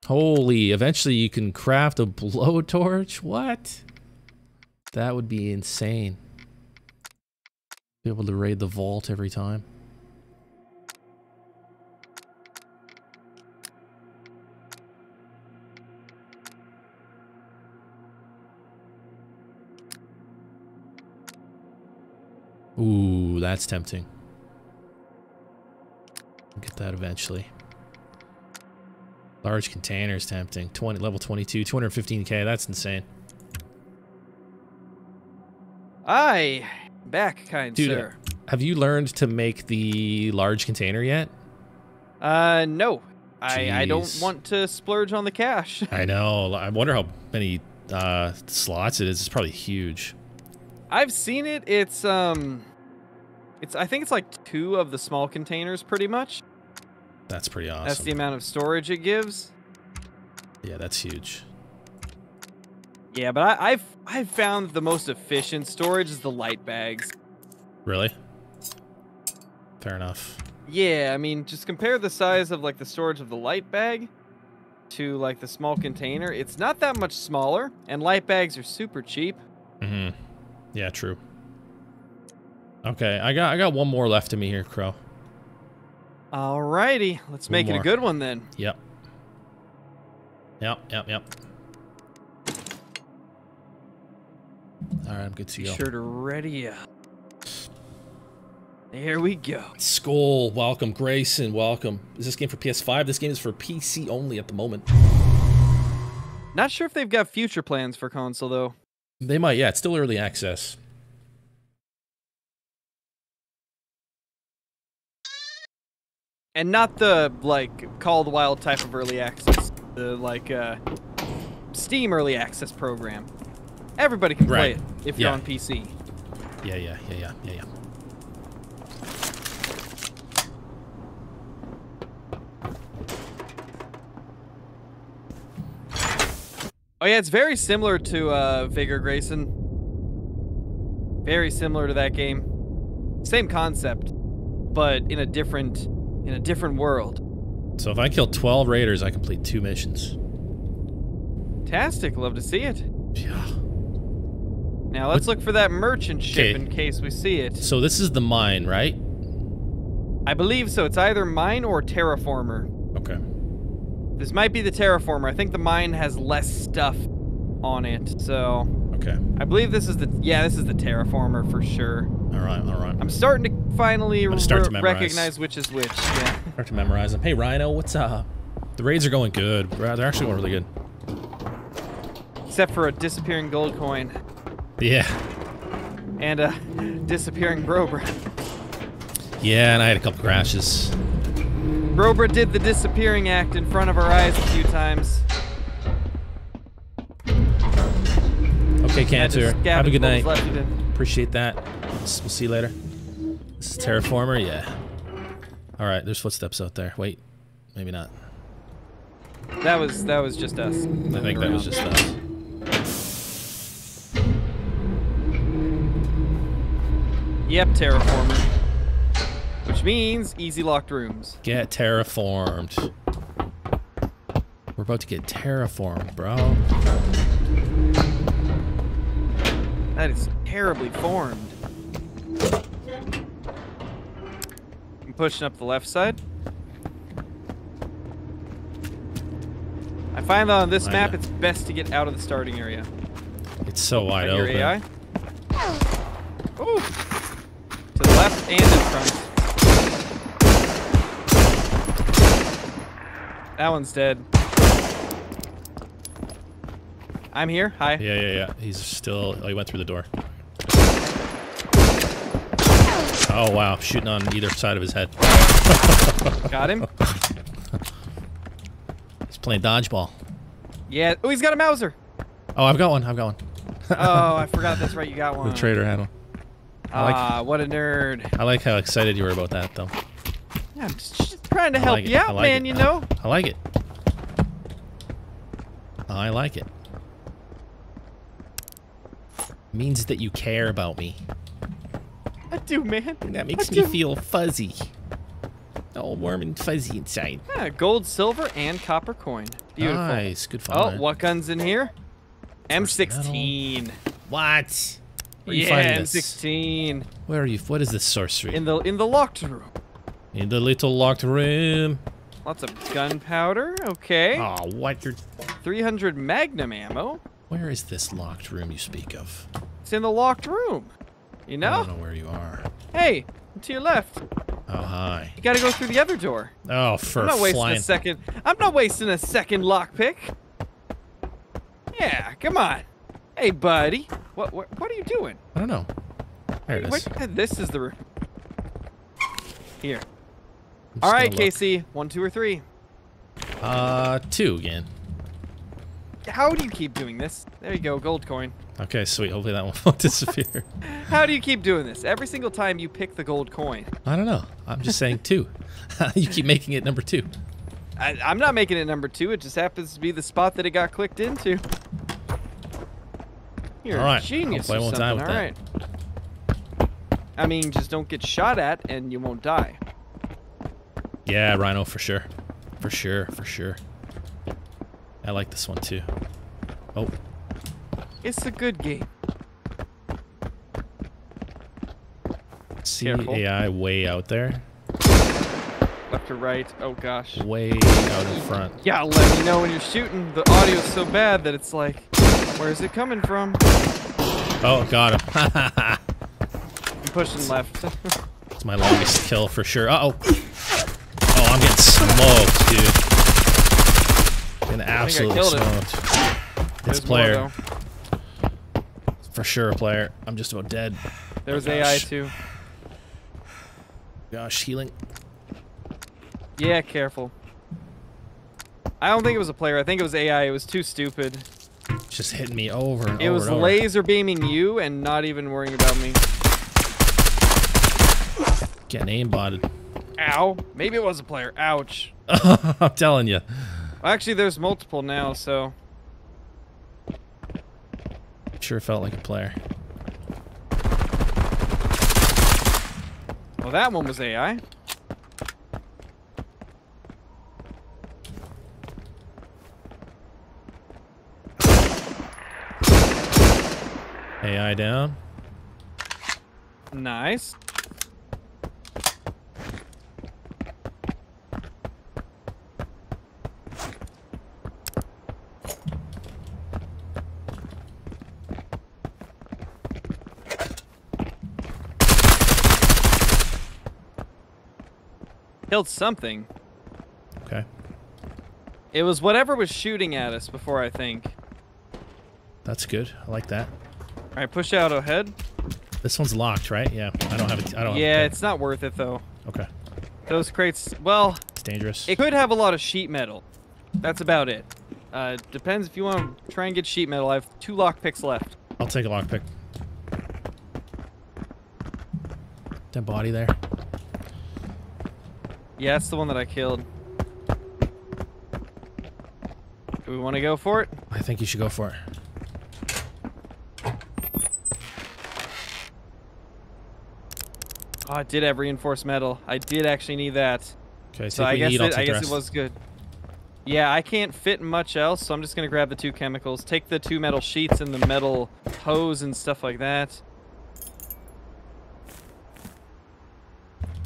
Holy, eventually you can craft a [laughs] blowtorch? What? That would be insane. Be able to raid the vault every time. Ooh, that's tempting. Get that eventually. Large containers tempting. 20 level 22, 215k. That's insane. I back, kind Dude, sir. Have you learned to make the large container yet? Uh, no. I, I don't want to splurge on the cash. [laughs] I know. I wonder how many uh, slots it is. It's probably huge. I've seen it. It's um, it's I think it's like two of the small containers, pretty much. That's pretty awesome. That's the amount of storage it gives. yeah, that's huge. Yeah, but I, I've I've found the most efficient storage is the light bags. Really? Fair enough. Yeah, I mean, just compare the size of like the storage of the light bag to like the small container. It's not that much smaller, and light bags are super cheap. Mm-hmm. Yeah, true. Okay, I got I got one more left to me here, Crow. Alrighty, let's One make it a good one then. Yep. Yep, yep, yep. All right, I'm good to Be go. sure to ready up. There we go. Skull, welcome. Grayson, welcome. Is this game for PS5? This game is for PC only at the moment. Not sure if they've got future plans for console though. They might, yeah. It's still early access. And not the like Call the Wild type of early access. The like uh Steam early access program. Everybody can play it if you're on PC. Yeah, yeah, yeah, yeah, yeah, yeah. Oh yeah, it's very similar to uh, Vigor Grayson. Very similar to that game. Same concept, but in a different in a different world. So if I kill 12 raiders, I complete two missions. Fantastic, love to see it. Yeah. Now let's look for that merchant ship 'Kay. in case we see it. So this is the mine, right? I believe so. It's either mine or terraformer. This might be the terraformer. I think the mine has less stuff on it, so Okay. I believe this is the yeah, this is the terraformer for sure. All right, all right. I'm starting to finally start to recognize which is which. Yeah. Start to memorize them. Hey, Rhino, what's up? The raids are going good. They're actually going really good. Except for a disappearing gold coin Yeah. and a [laughs] disappearing Brobrah. Yeah, and I had a couple crashes. Brobrah did the disappearing act in front of our eyes a few times. Okay, Cancer. Have a good night. Appreciate that. We'll see you later. This is Terraformer, yeah. Alright, there's footsteps out there. Wait, maybe not. That was that was just us. I think that was just us. Yep, Terraformer. Which means easy locked rooms. Get terraformed. We're about to get terraformed, bro. That is terribly formed. I'm pushing up the left side. I find that on this I map know. it's best to get out of the starting area. It's so wide your open. AI. Ooh. To the left and in front. That one's dead. I'm here. Hi. Yeah, yeah, yeah. He's still. Oh, he went through the door. Oh wow, shooting on either side of his head. [laughs] Got him. He's playing dodgeball. Yeah. Oh, he's got a Mauser. Oh, I've got one. I've got one. Oh, I [laughs] forgot. That's right. You got one. The trader had one. I like- Ah, what a nerd. I like how excited you were about that, though. Yeah, I'm just trying to I help like you out, like man. it. You know. [laughs] I like it. I like it. Means that you care about me. I do, man. That makes I me do. feel fuzzy. All warm and fuzzy inside. Yeah, gold, silver, and copper coin. Beautiful. Nice. Good oh, find. Oh, what guns in here? M16. What? Where are you Yeah, finding? M16 Where are you? What is this sorcery? in the in the locked room. In the little locked room. Lots of gunpowder. Okay. Oh, what? You're... 300 magnum ammo. Where is this locked room you speak of? It's in the locked room. You know? I don't know where you are. Hey, to your left. Oh, hi. You gotta go through the other door. Oh, for I'm not wasting flying. a second. I'm not wasting a second lockpick. Yeah, come on. Hey, buddy. What what, what are you doing? I don't know. There it is. What- this is the room. Here. All right. Casey. One, two, or three. Uh, two again. How do you keep doing this? There you go, gold coin. Okay, sweet. Hopefully that [laughs] one won't disappear. [laughs] How do you keep doing this? Every single time you pick the gold coin. I don't know. I'm just saying two. [laughs] you keep making it number two. I, I'm not making it number two. It just happens to be the spot that it got clicked into. You're All right, a genius hopefully I won't die something. with All right. I mean, just don't get shot at and you won't die. Yeah, Rhino for sure. For sure, for sure. I like this one too. Oh, It's a good game. see Careful. AI way out there. Left or right. Oh gosh. Way out in front. Yeah, let me know when you're shooting. The audio is so bad that it's like, where's it coming from? Oh, got him. [laughs] I'm pushing left. [laughs] it's my longest kill for sure. Uh oh. Oh, I'm getting smoked, dude. Getting absolutely it. smoked. There's It's more, player. though. For sure a player. I'm just about dead. There's Oh, AI too. Gosh, healing. Yeah, careful. I don't think it was a player. I think it was AI. It was too stupid. Just hitting me over and It over was and over. laser beaming you and not even worrying about me. Getting aimbotted. Ow. Maybe it was a player. Ouch. [laughs] I'm telling you. Actually, there's multiple now, so. Sure felt like a player. Well, that one was AI. AI down. Nice. Killed something. Okay. It was whatever was shooting at us before, I think. That's good. I like that. All right, push out ahead. This one's locked, right? Yeah. I don't have it. I don't. Yeah, it's not worth it though. Okay. Those crates, well, It's dangerous. it could have a lot of sheet metal. That's about it. Uh, depends if you want to try and get sheet metal. I have two lock picks left. I'll take a lockpick. Dead body there. Yeah, it's the one that I killed. Do we want to go for it? I think you should go for it. Oh, it did have reinforced metal. I did actually need that. Okay, So I guess it, I guess it was good. Yeah, I can't fit much else, so I'm just gonna grab the two chemicals, take the two metal sheets and the metal hose and stuff like that.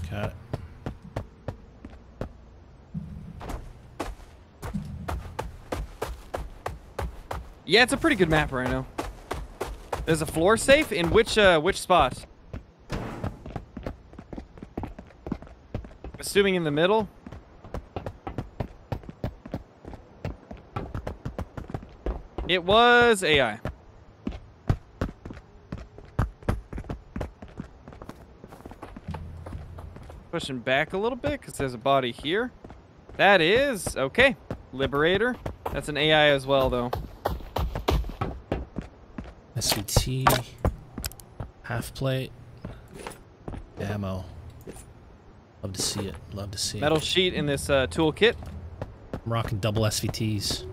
Got it. Yeah, it's a pretty good map right now. There's a floor safe in which uh which spot? Assuming in the middle. It was AI. Pushing back a little bit because there's a body here. That is okay. Liberator. That's an AI as well, though. SVT. Half plate. Ammo. Love to see it. Love to see Metal it. Metal sheet in this uh, toolkit. I'm rocking double SVTs.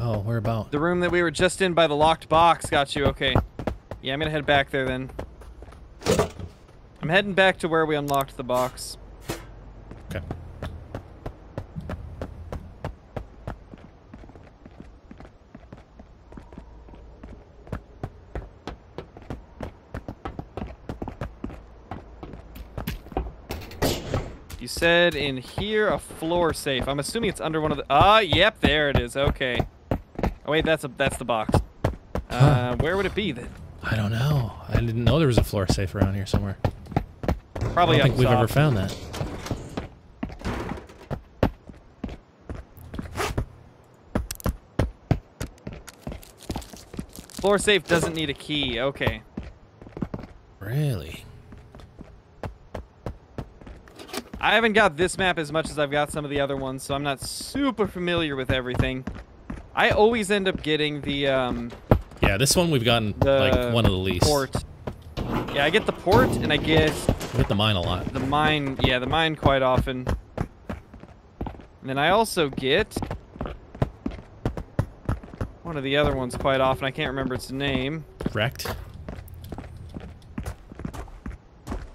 Oh, where about? The room that we were just in by the locked box got you. Okay. Yeah, I'm gonna head back there then. I'm heading back to where we unlocked the box. Said in here a floor safe. I'm assuming it's under one of the. Ah, yep, there it is. Okay. Oh wait, that's a that's the box. Uh, where would it be then? I don't know. I didn't know there was a floor safe around here somewhere. Probably I don't think we've top. ever found that. Floor safe doesn't need a key. Okay. Really? I haven't got this map as much as I've got some of the other ones, so I'm not super familiar with everything. I always end up getting the um, Yeah, this one we've gotten the like one of the least. port. Yeah, I get the port and I get We get the mine a lot. the mine. Yeah, the mine quite often. And then I also get one of the other ones quite often. I can't remember its name. Wrecked.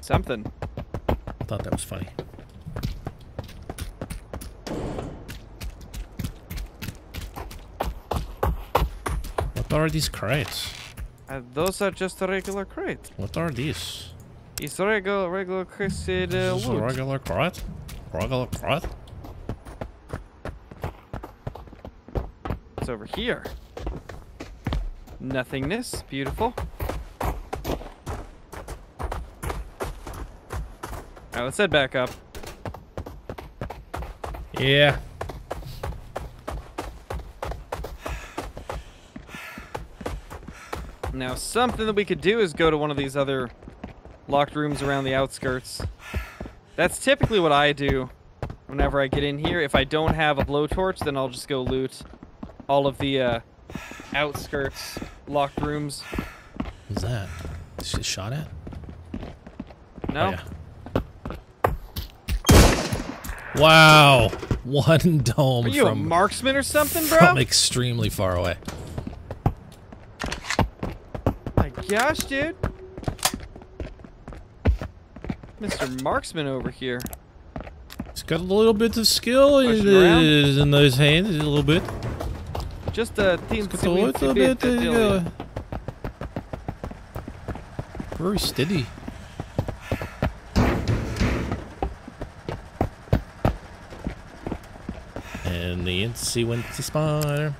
Something. I thought that was funny. What are these crates? Uh, those are just a regular crate. What are these? It's regular regular crate uh, Is this a regular crate? Regular crate? It's over here. Nothingness. Beautiful. Alright, let's head back up. Yeah. Now, something that we could do is go to one of these other locked rooms around the outskirts. That's typically what I do whenever I get in here. If I don't have a blowtorch, then I'll just go loot all of the uh, outskirts locked rooms. What's that? It's just shot at? No? Oh, yeah. Wow. [laughs] One dome Are you a marksman or something, bro? from extremely far away. My gosh, dude. Mr. Marksman over here. He's got a little bit of skill in, in those hands, a little bit. Just a team a little bit. uh, very steady. And the NC went to spawner.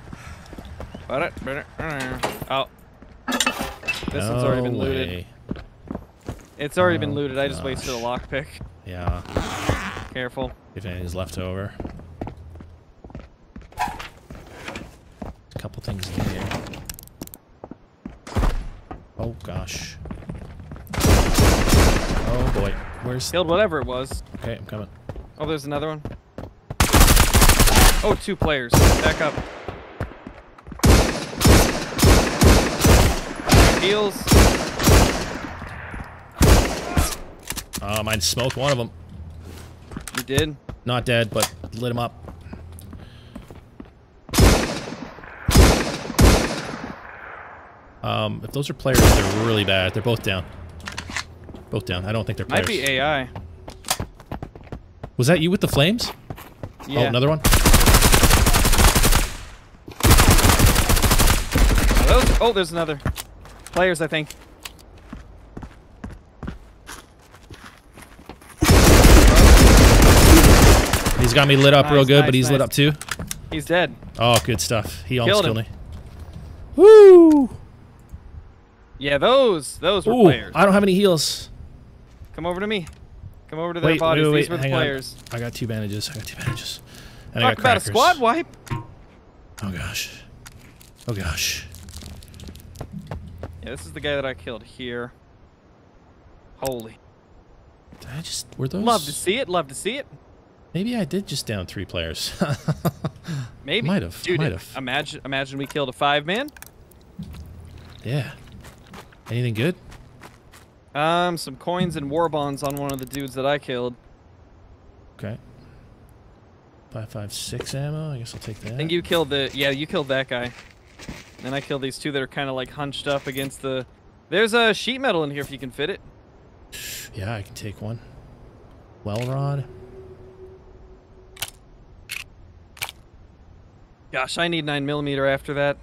Oh. This one's already been No looted. It's already been Oh, looted. I just wasted a gosh. lockpick. Yeah, Careful. if anything's left over. A couple things in here. Oh gosh. Oh boy. Where's Killed whatever it was. Okay, I'm coming. Oh, there's another one. Oh, two players. Back up. Heals. Um, I smoked one of them. You did. Not dead, but lit him up. Um, if those are players, they're really bad. They're both down. Both down. I don't think they're players. Might be AI. Was that you with the flames? Yeah. Oh, another one? Oh, there's another. Players, I think. He's got me lit up real good, nice, but he's lit up too. He's dead. Oh, good stuff. He almost Killed me. Woo! Yeah, those those were Ooh, players. I don't have any heals. Come over to me. Come over to their Wait, bodies. wait, wait, These were the hang on. I got two bandages. I got two bandages. And I Talk got about a squad wipe. Oh gosh. Oh gosh. Yeah, this is the guy that I killed here. Holy. Did I just were those? Love to see it. Love to see it. Maybe I did just down three players. [laughs] Maybe. Might have, Dude, might have. imagine imagine we killed a five man. yeah. Anything good? Um, some coins and war bonds on one of the dudes that I killed. Okay. Five five six ammo. I guess I'll take that. I think you killed the yeah, you killed that guy. And I killed these two that are kind of like hunched up against the. There's a sheet metal in here if you can fit it. Yeah, I can take one. Welrod. Gosh, I need 9 millimeter after that.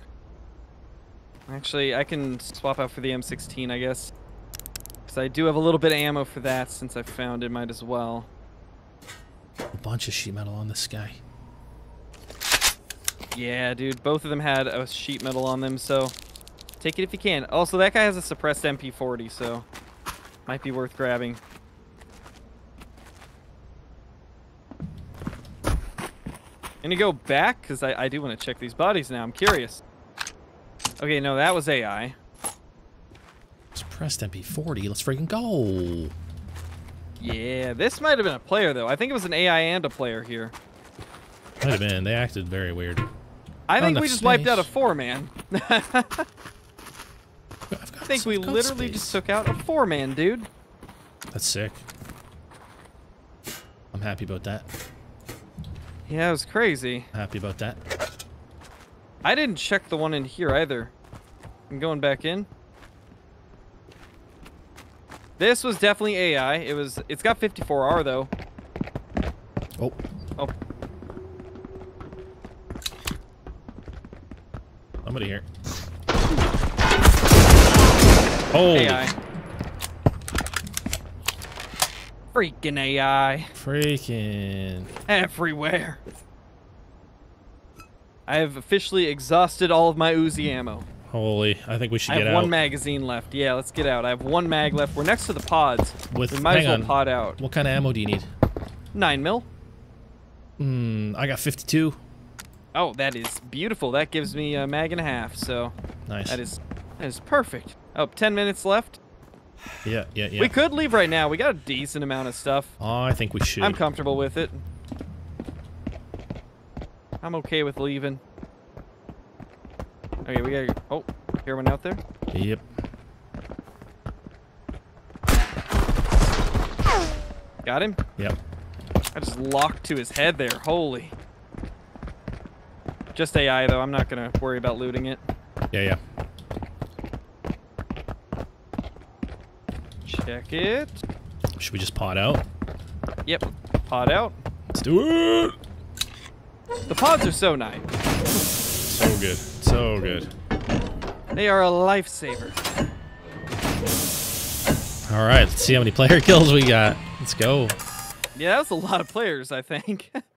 Actually, I can swap out for the M16, I guess. Because I do have a little bit of ammo for that since I found it, might as well. A bunch of sheet metal on this guy. Yeah, dude, both of them had a sheet metal on them, so take it if you can. Also, that guy has a suppressed MP40, so might be worth grabbing. Gonna go back, because I, I do want to check these bodies now. I'm curious. Okay, no, that was AI. Suppressed MP40. Let's freaking go. Yeah, this might have been a player, though. I think it was an AI and a player here. Might have been. They acted very weird. I think we just wiped out a four-man. I I've got think we literally space. just took out a four-man, dude. That's sick. I'm happy about that. Yeah, it was crazy. Happy about that. I didn't check the one in here either. I'm going back in. This was definitely AI. It was. It's got 54R though. Oh, Oh, somebody here. Holy AI. Freaking AI freaking! everywhere. I have officially exhausted all of my Uzi ammo. Holy! I think we should I get out. I have one magazine left. Yeah, let's get out. I have one mag left. We're next to the pods. With we might as well on. pod out. What kind of ammo do you need? Nine mil. Hmm. I got 52. Oh, that is beautiful. That gives me a mag and a half. So Nice. that is that is perfect. Oh, 10 minutes left. Yeah, yeah, yeah. We could leave right now. We got a decent amount of stuff. Oh, I think we should. I'm comfortable with it. I'm okay with leaving. Okay, we gotta. Oh, hear one out there. Yep. Got him. Yep. I just locked to his head there. Holy. Just AI though. I'm not gonna worry about looting it. Yeah, yeah. Check it. Should we just pod out? Yep. Pod out. Let's do it. The pods are so nice. So good. So good. They are a lifesaver. All right. Let's see how many player [laughs] kills we got. Let's go. Yeah, that was a lot of players, I think. [laughs]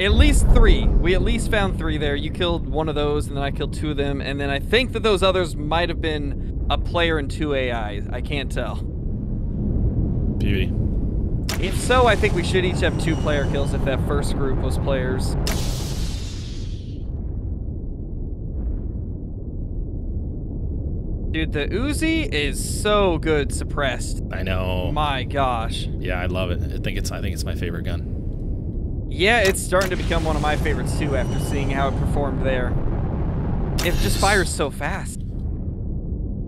at least three. We at least found three there. You killed one of those, and then I killed two of them, and then I think that those others might have been a player and two AIs. I can't tell. Beauty. If so, I think we should each have two player kills if that first group was players. Dude, the Uzi is so good suppressed. I know. My gosh. Yeah, I love it. I think it's I think it's my favorite gun. Yeah, it's starting to become one of my favorites too after seeing how it performed there. It just fires so fast.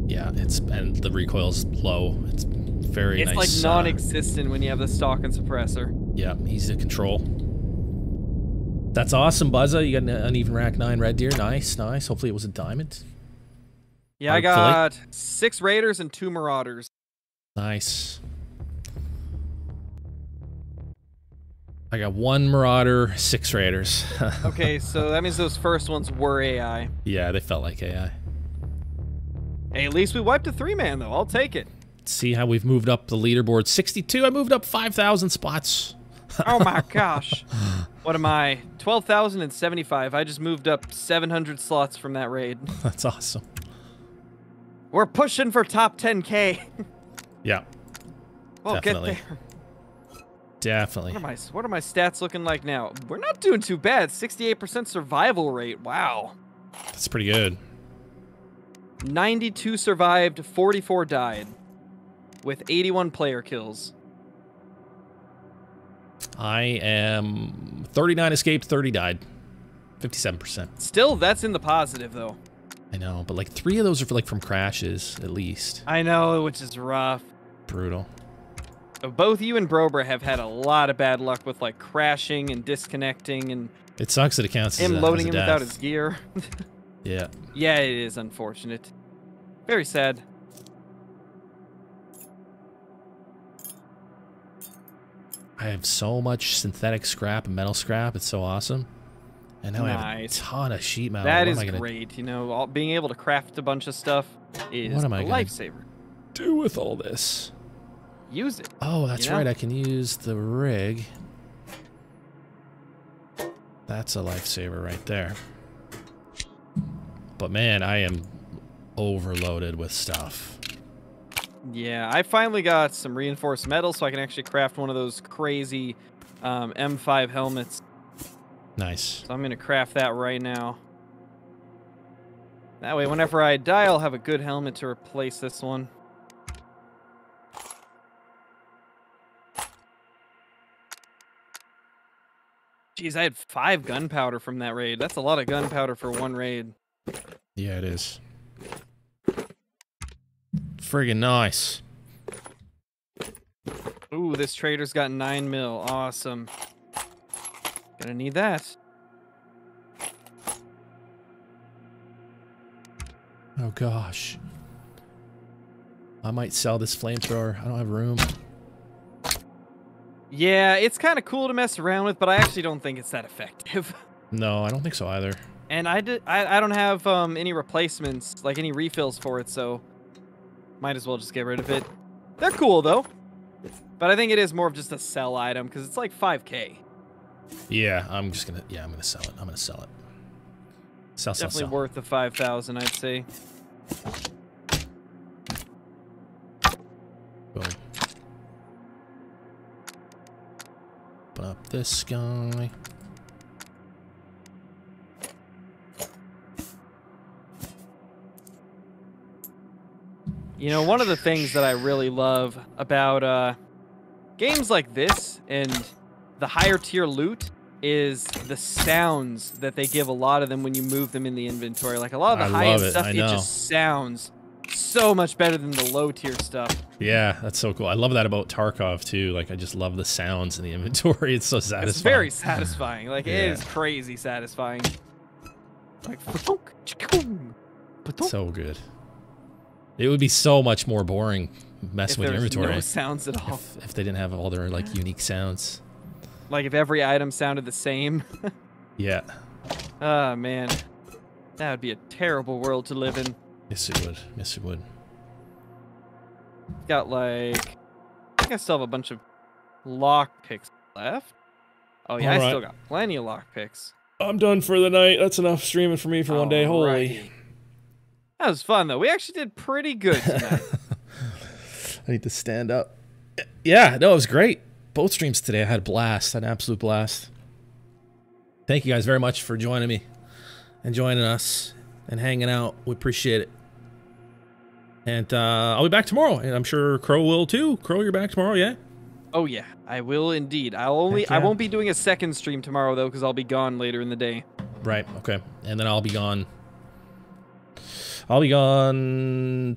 Yeah, it's and the recoil's low. It's very It's nice. like uh, non-existent when you have the stock and suppressor. yeah, easy to control. That's awesome, Buzza. You got an uneven rack nine red deer. Nice, nice. Hopefully it was a diamond. Yeah, I got six raiders and two marauders. Nice. I got one marauder, six raiders. [laughs] Okay, so that means those first ones were AI. yeah, they felt like AI. Hey, at least we wiped a three-man though. I'll take it. See how we've moved up the leaderboard. 62. I moved up 5,000 spots. [laughs] Oh my [laughs] gosh. What am I? 12,075. I just moved up 700 slots from that raid. That's awesome. We're pushing for top 10k. Yeah, We'll Definitely. get there. Definitely. What are my what are my stats looking like now? We're not doing too bad. 68% survival rate. Wow. That's pretty good. 92 survived, 44 died with 81 player kills. I am 39 escaped, 30 died. 57%. Still, that's in the positive though. I know, but like three of those are for, like from crashes at least. I know, which is rough. Brutal. Both you and Brobrah have had a lot of bad luck with like crashing and disconnecting and It sucks that it counts as him a, loading as him without his gear. [laughs] Yeah. yeah, it is unfortunate. Very sad. I have so much synthetic scrap and metal scrap. It's so awesome. And now I have a Nice. ton of sheet metal. that What is gonna great. You know, all, being able to craft a bunch of stuff is What am I a lifesaver. do with all this? Use it. Oh, that's You know? right. I can use the rig. That's a lifesaver right there. But man, I am overloaded with stuff. Yeah, I finally got some reinforced metal so I can actually craft one of those crazy um, M5 helmets. Nice. So I'm going to craft that right now. That way, whenever I die, I'll have a good helmet to replace this one. Jeez, I had five gunpowder from that raid. That's a lot of gunpowder for one raid. Yeah, it is. Friggin' nice. Ooh, this trader's got nine mil. Awesome. Gonna need that. Oh gosh. I might sell this flamethrower. I don't have room. Yeah, it's kind of cool to mess around with, but I actually don't think it's that effective. [laughs] No, I don't think so either. And I did I, I don't have um any replacements, like any refills for it, so might as well just get rid of it. They're cool though. But I think it is more of just a sell item because it's like 5k. Yeah, I'm just gonna. Yeah, I'm gonna sell it. I'm gonna sell it. Sell, sell, Definitely sell. worth the 5000, I'd say. Boom. Open up this guy. You know, one of the things that I really love about uh, games like this and the higher tier loot is the sounds that they give a lot of them when you move them in the inventory. Like a lot of the I high end stuff, it just sounds so much better than the low tier stuff. Yeah, that's so cool. I love that about Tarkov too. Like, I just love the sounds in the [laughs] inventory. It's so satisfying. It's very satisfying. Like it Yeah. is crazy satisfying. Like patonk, chikoom, patonk, so good. It would be so much more boring if messing with there your inventory no sounds at all. if, if they didn't have all their like unique sounds. Like if every item sounded the same. [laughs] Yeah, Ah man, that would be a terrible world to live in. Yes it would. Yes it would. Got like, I think I still have a bunch of lock picks left. Oh yeah, I still got plenty of lock picks. I'm done for the night. That's enough streaming for me for one day. Holy. Alrighty. That was fun though. We actually did pretty good tonight. [laughs] I need to stand up. Yeah, no, it was great. Both streams today, I had a blast, an absolute blast. Thank you guys very much for joining me and joining us and hanging out. We appreciate it. And uh, I'll be back tomorrow, and I'm sure Crow will too. Crow, you're back tomorrow, yeah? oh yeah, I will indeed. I'll only, Heck I won't be doing a second stream tomorrow though, because I'll be gone later in the day. Right. Okay. And then I'll be gone. I'll be gone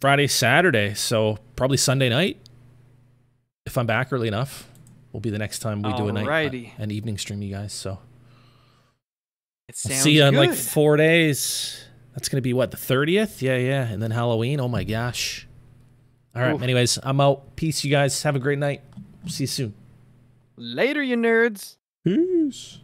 Friday, Saturday. So probably Sunday night. If I'm back early enough, will be the next time we do a night, Alrighty. an evening stream, you guys. So It I'll see you in like four days. That's gonna be what the thirtieth? Yeah, yeah, and then Halloween. Oh my gosh! All right. Oof. Anyways, I'm out. Peace, you guys. Have a great night. See you soon. Later, you nerds. Peace.